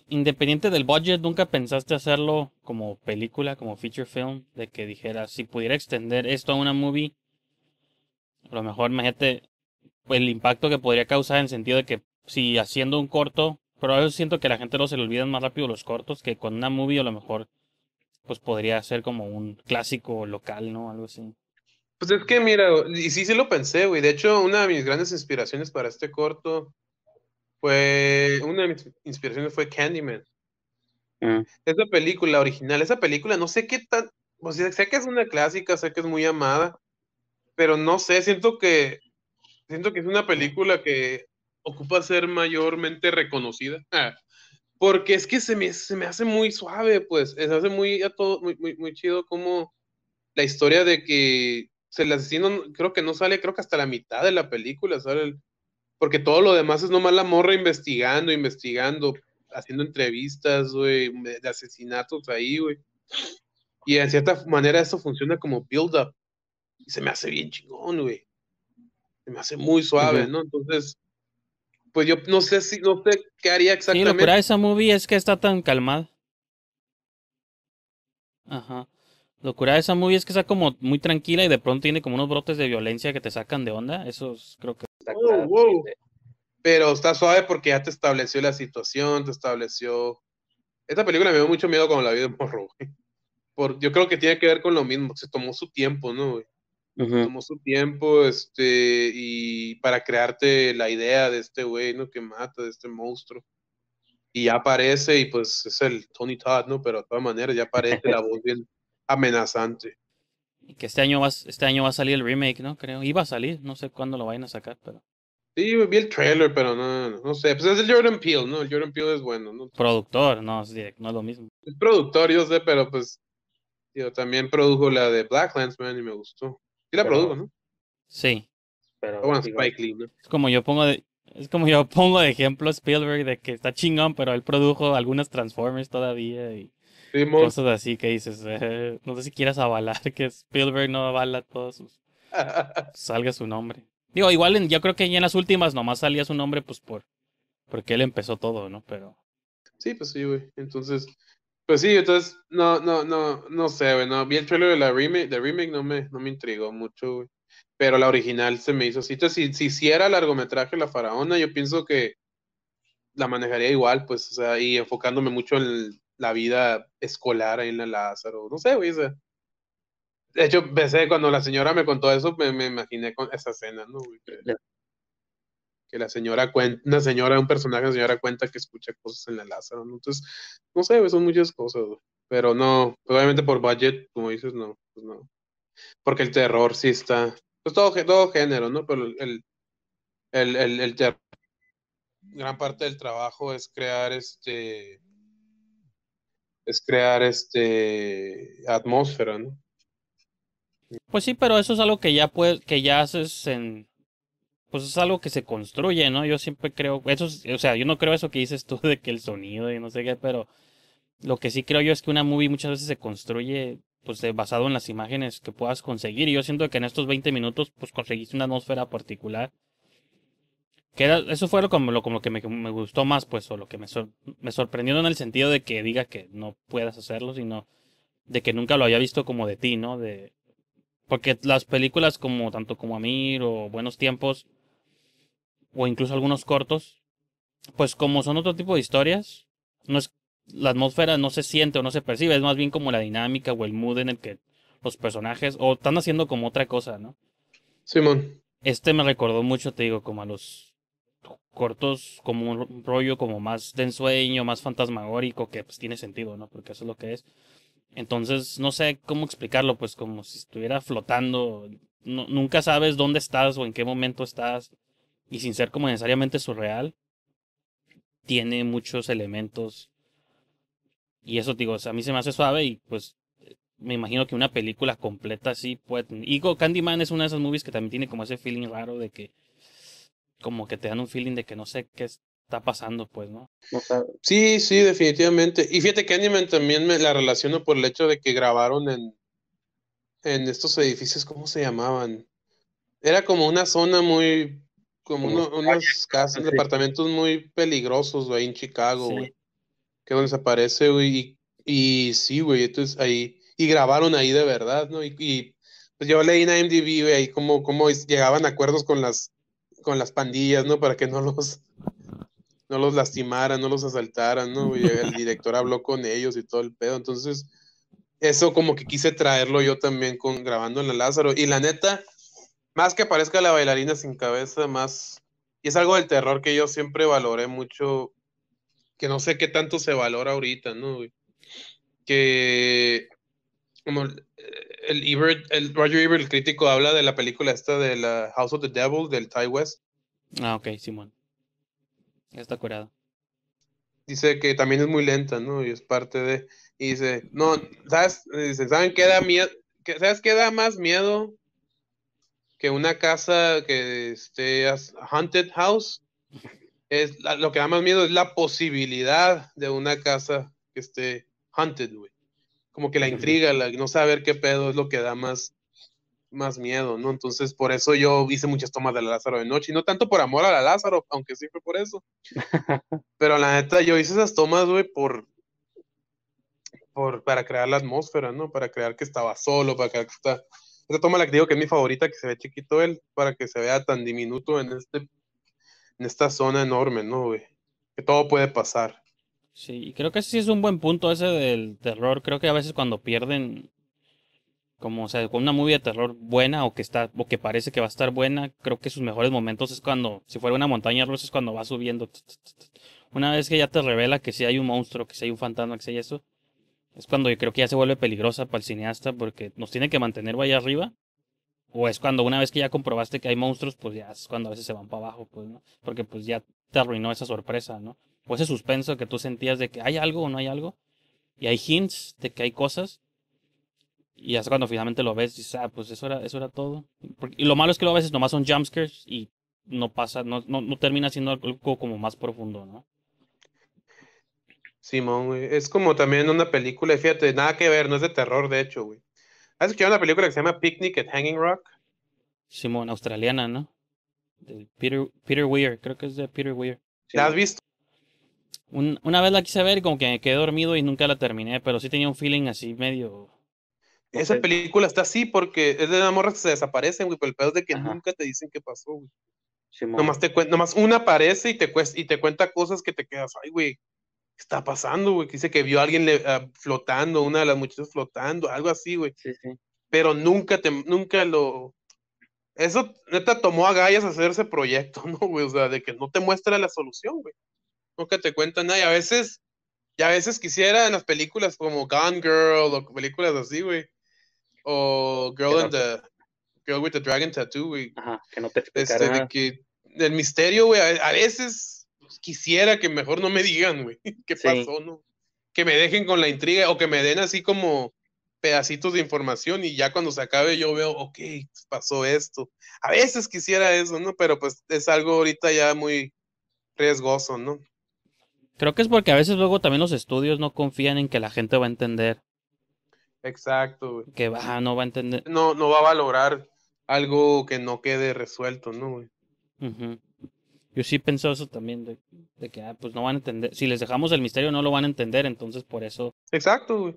Independiente del budget, ¿nunca pensaste hacerlo como película, como feature film? De que dijeras, si pudiera extender esto a una movie, a lo mejor imagínate el impacto que podría causar en el sentido de que si haciendo un corto, pero a veces siento que a la gente no se le olvidan más rápido los cortos que con una movie a lo mejor pues podría ser como un clásico local, ¿no? Algo así. Pues es que mira, y sí, sí lo pensé, güey. De hecho, una de mis grandes inspiraciones para este corto fue, una de mis inspiraciones fue Candyman. Mm. Esa película original, esa película, no sé qué tan, o sea, sé que es una clásica, sé que es muy amada, pero no sé, siento que, siento que es una película que ocupa ser mayormente reconocida. Ah, porque es que se me, se me hace muy suave, pues, se hace muy, a todo, muy, muy, muy chido como la historia de que el asesino creo que no sale, creo que hasta la mitad de la película sale, el, porque todo lo demás es nomás la morra investigando, investigando, haciendo entrevistas, güey, de asesinatos ahí, güey. Y en cierta manera eso funciona como build-up. Y se me hace bien chingón, güey. Se me hace muy suave, uh -huh. ¿no? Entonces, pues yo no sé si, no sé qué haría exactamente. Sí, lo esa movie es que está tan calmada. Ajá. Lo cura de esa movie es que está como muy tranquila y de pronto tiene como unos brotes de violencia que te sacan de onda. Eso es, creo que. Oh, wow. Pero está suave porque ya te estableció la situación, te estableció. Esta película me dio mucho miedo cuando la vi de morro, güey. Por, yo creo que tiene que ver con lo mismo, se tomó su tiempo, ¿no, güey? Uh -huh. Tomó su tiempo, este, y para crearte la idea de este güey, ¿no? Que mata, de este monstruo. Y ya aparece, y pues es el Tony Todd, ¿no? Pero de todas maneras ya aparece la voz bien amenazante. Y que este año va, este año va a salir el remake, ¿no? Creo. Iba a salir, no sé cuándo lo vayan a sacar, pero. Sí, vi el trailer, pero no, no, no sé. Pues es el Jordan Peele, ¿no? El Jordan Peele es bueno, ¿no? Productor, no, es, no es lo mismo. Es productor, yo sé, pero pues. Tío, también produjo la de Black Landsman y me gustó. Sí la pero, produjo, ¿no? Sí. Pero bueno, Spike Lee, ¿no? Es como yo pongo de. Es como yo pongo de ejemplo Spielberg de que está chingón, pero él produjo algunas Transformers todavía y cosas así que dices, eh, no sé si quieras avalar que Spielberg no avala todos sus... salga su nombre. Digo, igual en, yo creo que ya en las últimas nomás salía su nombre pues por porque él empezó todo, ¿no? Pero... Sí, pues sí, güey. Entonces, pues sí, entonces, no, no, no, no sé, güey, no, vi el trailer de la remake, de remake no me, no me intrigó mucho, güey. Pero la original se me hizo así. Entonces, si, si hiciera largometraje La Faraona, yo pienso que la manejaría igual, pues, o sea, y enfocándome mucho en la vida escolar ahí en la Lázaro, no sé, güey, o sea. De hecho, pensé, cuando la señora me contó eso, me, me imaginé con esa escena, ¿no? Güey? Que, que, la señora cuenta, una señora, un personaje, una señora cuenta que escucha cosas en la Lázaro, ¿no? Entonces, no sé, güey, son muchas cosas, güey. Pero no, obviamente por budget, como dices, no, pues no. Porque el terror sí está, pues todo, todo género, ¿no? Pero el, el, el, el terror, gran parte del trabajo es crear este, es crear este, atmósfera, ¿no? Pues sí, pero eso es algo que ya puedes, que ya haces en, pues es algo que se construye, ¿no? Yo siempre creo, eso, es, o sea, yo no creo eso que dices tú de que el sonido y no sé qué, pero Lo que sí creo yo es que una movie muchas veces se construye pues basado en las imágenes que puedas conseguir. Y yo siento que en estos 20 minutos pues conseguiste una atmósfera particular. Que eso fue lo, como, lo, como que me, me, gustó más, pues, o lo que me, me sorprendió en el sentido de que diga que no puedas hacerlo, sino de que nunca lo había visto como de ti, ¿no? De, porque las películas como tanto como Amir o Buenos Tiempos o incluso algunos cortos, pues como son otro tipo de historias, no es la atmósfera no se siente o no se percibe, es más bien como la dinámica o el mood en el que los personajes o están haciendo como otra cosa, ¿no? Simón. Este me recordó mucho, te digo, como a los cortos, como un rollo como más de ensueño, más fantasmagórico, que pues tiene sentido, ¿no? Porque eso es lo que es. Entonces, no sé cómo explicarlo, pues como si estuviera flotando. nunca sabes dónde estás o en qué momento estás. Y sin ser como necesariamente surreal, tiene muchos elementos. Y eso, digo, a mí se me hace suave y pues me imagino que una película completa así puede... Y Candyman es una de esas movies que también tiene como ese feeling raro de que... Como que te dan un feeling de que no sé qué es está pasando, pues, ¿no? Sí, sí, definitivamente. Y fíjate que Animan también me la relaciono por el hecho de que grabaron en, en estos edificios, ¿cómo se llamaban? Era como una zona muy, como, unos casas, departamentos muy peligrosos, güey, en Chicago, güey. Que donde se aparece, güey. Y, sí, güey, entonces ahí, y grabaron ahí de verdad, ¿no? Y, pues yo leí en IMDb, güey, ahí cómo, cómo llegaban a acuerdos con las, con las pandillas, ¿no? Para que no los no los lastimaran, no los asaltaran, ¿no? Y el director habló con ellos y todo el pedo. Entonces, eso como que quise traerlo yo también con grabando en la Lázaro. Y la neta, más que aparezca la bailarina sin cabeza, más. Y es algo del terror que yo siempre valoré mucho, que no sé qué tanto se valora ahorita, ¿no? Que como el, el Roger Ebert, el crítico, habla de la película esta de la House of the Devil, del Ty West. Ah, ok, Simón está curado. Dice que también es muy lenta, ¿no? Y es parte de. Y dice, no, ¿sabes? Dice, ¿saben qué da miedo? ¿Sabes qué da más miedo que una casa que esté haunted house? Es lo que da más miedo es la posibilidad de una casa que esté haunted, güey. Como que la intriga, la, no saber qué pedo es lo que da más, más miedo, ¿no? Entonces, por eso yo hice muchas tomas de la Lázaro de noche, y no tanto por amor a la Lázaro, aunque sí fue por eso. Pero la neta, yo hice esas tomas, güey, por, por, para crear la atmósfera, ¿no? Para crear que estaba solo, para crear que está... Esa toma la que digo que es mi favorita, que se ve chiquito él, para que se vea tan diminuto en este, en esta zona enorme, ¿no, güey? Que todo puede pasar. Sí, creo que sí es un buen punto ese del terror. Creo que a veces cuando pierden como o sea con una movie de terror buena o que está o que parece que va a estar buena creo que sus mejores momentos es cuando si fuera una montaña rusa es cuando va subiendo. Una vez que ya te revela que si hay un monstruo que si hay un fantasma que si hay eso es cuando yo creo que ya se vuelve peligrosa para el cineasta porque nos tiene que mantener allá arriba. O es cuando una vez que ya comprobaste que hay monstruos pues ya es cuando a veces se van para abajo pues no porque pues ya te arruinó esa sorpresa no o ese suspenso que tú sentías de que hay algo o no hay algo y hay hints de que hay cosas y hasta cuando finalmente lo ves, dices, ah, pues eso era, eso era todo. Y lo malo es que lo a veces nomás son jumpscares y no pasa, no, no, no termina siendo algo como más profundo, ¿no? Simón, güey. Es como también una película, fíjate, nada que ver, no es de terror, de hecho, güey. ¿Has escuchado una película que se llama Picnic at Hanging Rock? Simón, australiana, ¿no? De Peter, Peter Weir, creo que es de Peter Weir. ¿La has visto? Una vez la quise ver y como que me quedé dormido y nunca la terminé, pero sí tenía un feeling así medio esa película está así porque es de una morra que se desaparecen, güey, pero el pedo es de que nunca te dicen qué pasó, güey. nomás, te nomás una aparece y te, y te cuenta cosas que te quedas, ay, güey, ¿qué está pasando, güey? Que dice que vio a alguien ah, flotando, una de las muchachas flotando, algo así, güey. Sí, sí. Pero nunca te, nunca lo... Eso, neta, tomó a gallas hacer ese proyecto, ¿no, güey? O sea, de que no te muestra la solución, güey. Nunca te cuentan nada. Y a veces, y a veces quisiera en las películas como Gone Girl o películas así, güey, o Girl in the Girl with the Dragon Tattoo, güey. Ajá, que no te este, de que el misterio, güey, a, veces quisiera que mejor no me digan, güey, qué pasó, ¿no? Que me dejen con la intriga o que me den así como pedacitos de información y ya cuando se acabe yo veo, ok, pasó esto. A veces quisiera eso, ¿no? Pero pues es algo ahorita ya muy riesgoso, ¿no? Creo que es porque a veces luego también los estudios no confían en que la gente va a entender. Exacto, güey. Que va, no va a entender. No, no va a valorar algo que no quede resuelto, ¿no, güey? Yo sí pensé eso también, de, de que, ah, pues no van a entender. Si les dejamos el misterio, no lo van a entender, entonces por eso. Exacto, güey.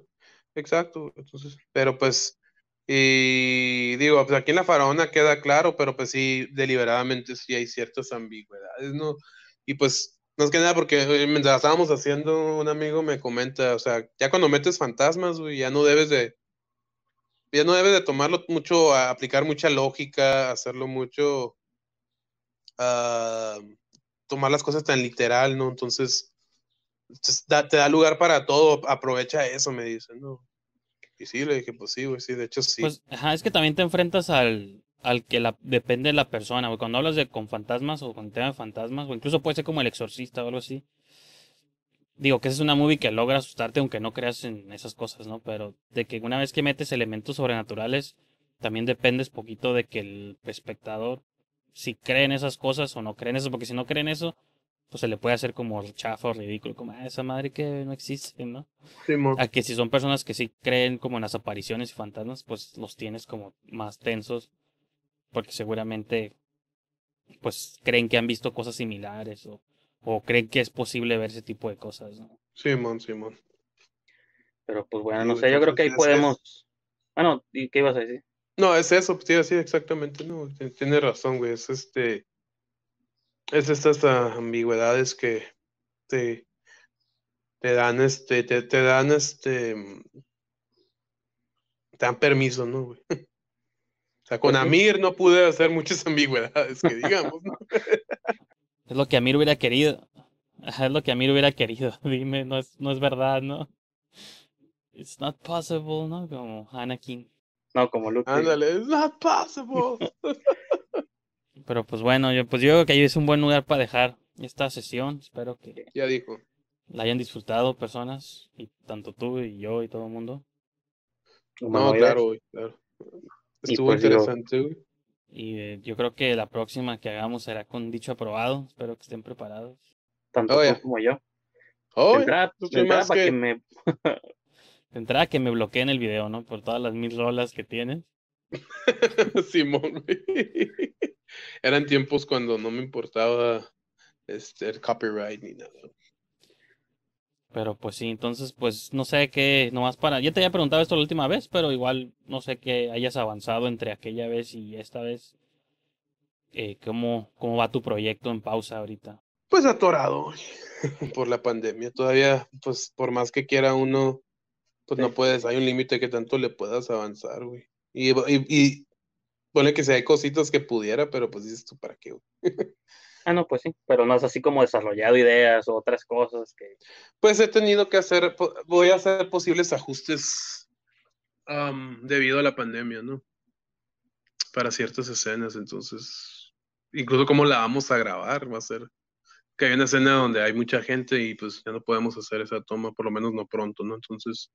Exacto, güey. Entonces, pero pues, y digo, pues aquí en la faraona queda claro, pero pues sí, deliberadamente sí hay ciertas ambigüedades, ¿no? Y pues, es que nada, porque eh, mientras estábamos haciendo, un amigo me comenta, o sea, ya cuando metes fantasmas, güey, ya no debes de, ya no debes de tomarlo mucho, aplicar mucha lógica, hacerlo mucho, ah, tomar las cosas tan literal, ¿no? Entonces, te da lugar para todo, aprovecha eso, me dicen, ¿no? Y sí, le dije, pues sí, güey, sí, de hecho sí. Pues, ajá, es que también te enfrentas al, al que la, depende de la persona, güey. Cuando hablas de con fantasmas o con tema de fantasmas, o incluso puede ser como el exorcista o algo así. Digo que esa es una movie que logra asustarte aunque no creas en esas cosas, ¿no? Pero de que una vez que metes elementos sobrenaturales, también dependes poquito de que el espectador si cree en esas cosas o no cree en eso, porque si no cree en eso, pues se le puede hacer como chafa o ridículo, como "Ah, esa madre que no existe, ¿no? Simón. A que si son personas que sí creen como en las apariciones y fantasmas, pues los tienes como más tensos, porque seguramente pues creen que han visto cosas similares o, o creen que es posible ver ese tipo de cosas, ¿no? Simón, Simón. Pero pues bueno, no güey, sé, yo creo que ahí podemos. Bueno, ¿y qué ibas a decir? No, es eso, pues, sí, sí, exactamente, no, t- tiene razón, güey, es este, es estas ah, ambigüedades que te, te dan, este, te, te dan, este, te dan permiso, ¿no, güey? O sea, con sí. Amir no pude hacer muchas ambigüedades, que digamos, ¿no? Es lo que Amir hubiera querido. Es lo que Amir hubiera querido. Dime, no es, no es verdad, ¿no? It's not possible, ¿no? Como Anakin. No, como Luke. Ándale, it's not possible. Pero pues bueno, yo pues yo creo que ahí es un buen lugar para dejar esta sesión. Espero que Ya dijo. la hayan disfrutado personas, y tanto tú y yo y todo el mundo. No, claro, claro. Estuvo pues, digo, interesante, güey. Y eh, yo creo que la próxima que hagamos será con dicho aprobado. Espero que estén preparados. Tanto Oh, tú como yo. Oh, de entrada, de para que... que- me. De entrada que me bloqueen el video, ¿no? Por todas las mil rolas que tienen. Simón, güey. Eran tiempos cuando no me importaba este, el copyright ni nada. Pero pues sí, entonces pues no sé qué, nomás para... Ya te había preguntado esto la última vez, pero igual no sé qué hayas avanzado entre aquella vez y esta vez. Eh, ¿cómo, ¿Cómo va tu proyecto en pausa ahorita? Pues atorado, por la pandemia. Todavía, pues por más que quiera uno, pues no puedes, hay un límite que tanto le puedas avanzar, güey. Y, y, y que si hay cositas que pudiera, pero pues dices tú, ¿para qué, güey? Ah, no, pues sí, pero no es así como desarrollado ideas o otras cosas que. Pues he tenido que hacer, voy a hacer posibles ajustes debido a la pandemia, ¿no? Para ciertas escenas, entonces, incluso cómo la vamos a grabar, va a ser que hay una escena donde hay mucha gente y pues ya no podemos hacer esa toma, por lo menos no pronto, ¿no? Entonces,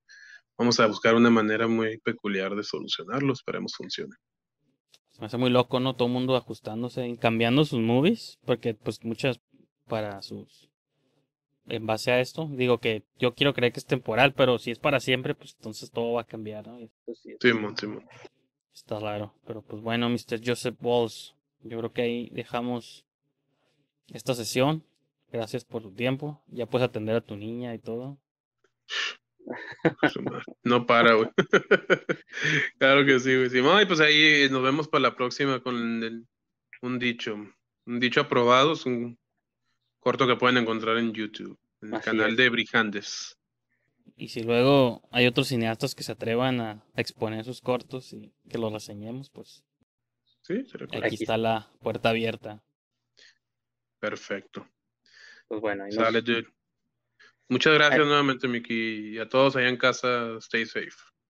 vamos a buscar una manera muy peculiar de solucionarlo, esperemos funcione. Se me hace muy loco, ¿no? Todo el mundo ajustándose y cambiando sus movies, porque pues muchas para sus... En base a esto, digo que yo quiero creer que es temporal, pero si es para siempre, pues entonces todo va a cambiar, ¿no? Sí. Está raro. Pero pues bueno, Mr. Joseph Walls, yo creo que ahí dejamos esta sesión. Gracias por tu tiempo. Ya puedes atender a tu niña y todo. No para, güey. Claro que sí, güey. Sí, no, y pues ahí nos vemos para la próxima con el- un dicho. Un dicho aprobado es un corto que pueden encontrar en YouTube, en el Así canal es. de Brijandes. Y si luego hay otros cineastas que se atrevan a exponer sus cortos y que los reseñemos, pues Sí, se recuerda. aquí Aquí está la puerta abierta. Perfecto. Pues bueno, ahí nos- Sale, dude. Muchas gracias nuevamente, Miki. Y a todos allá en casa, stay safe.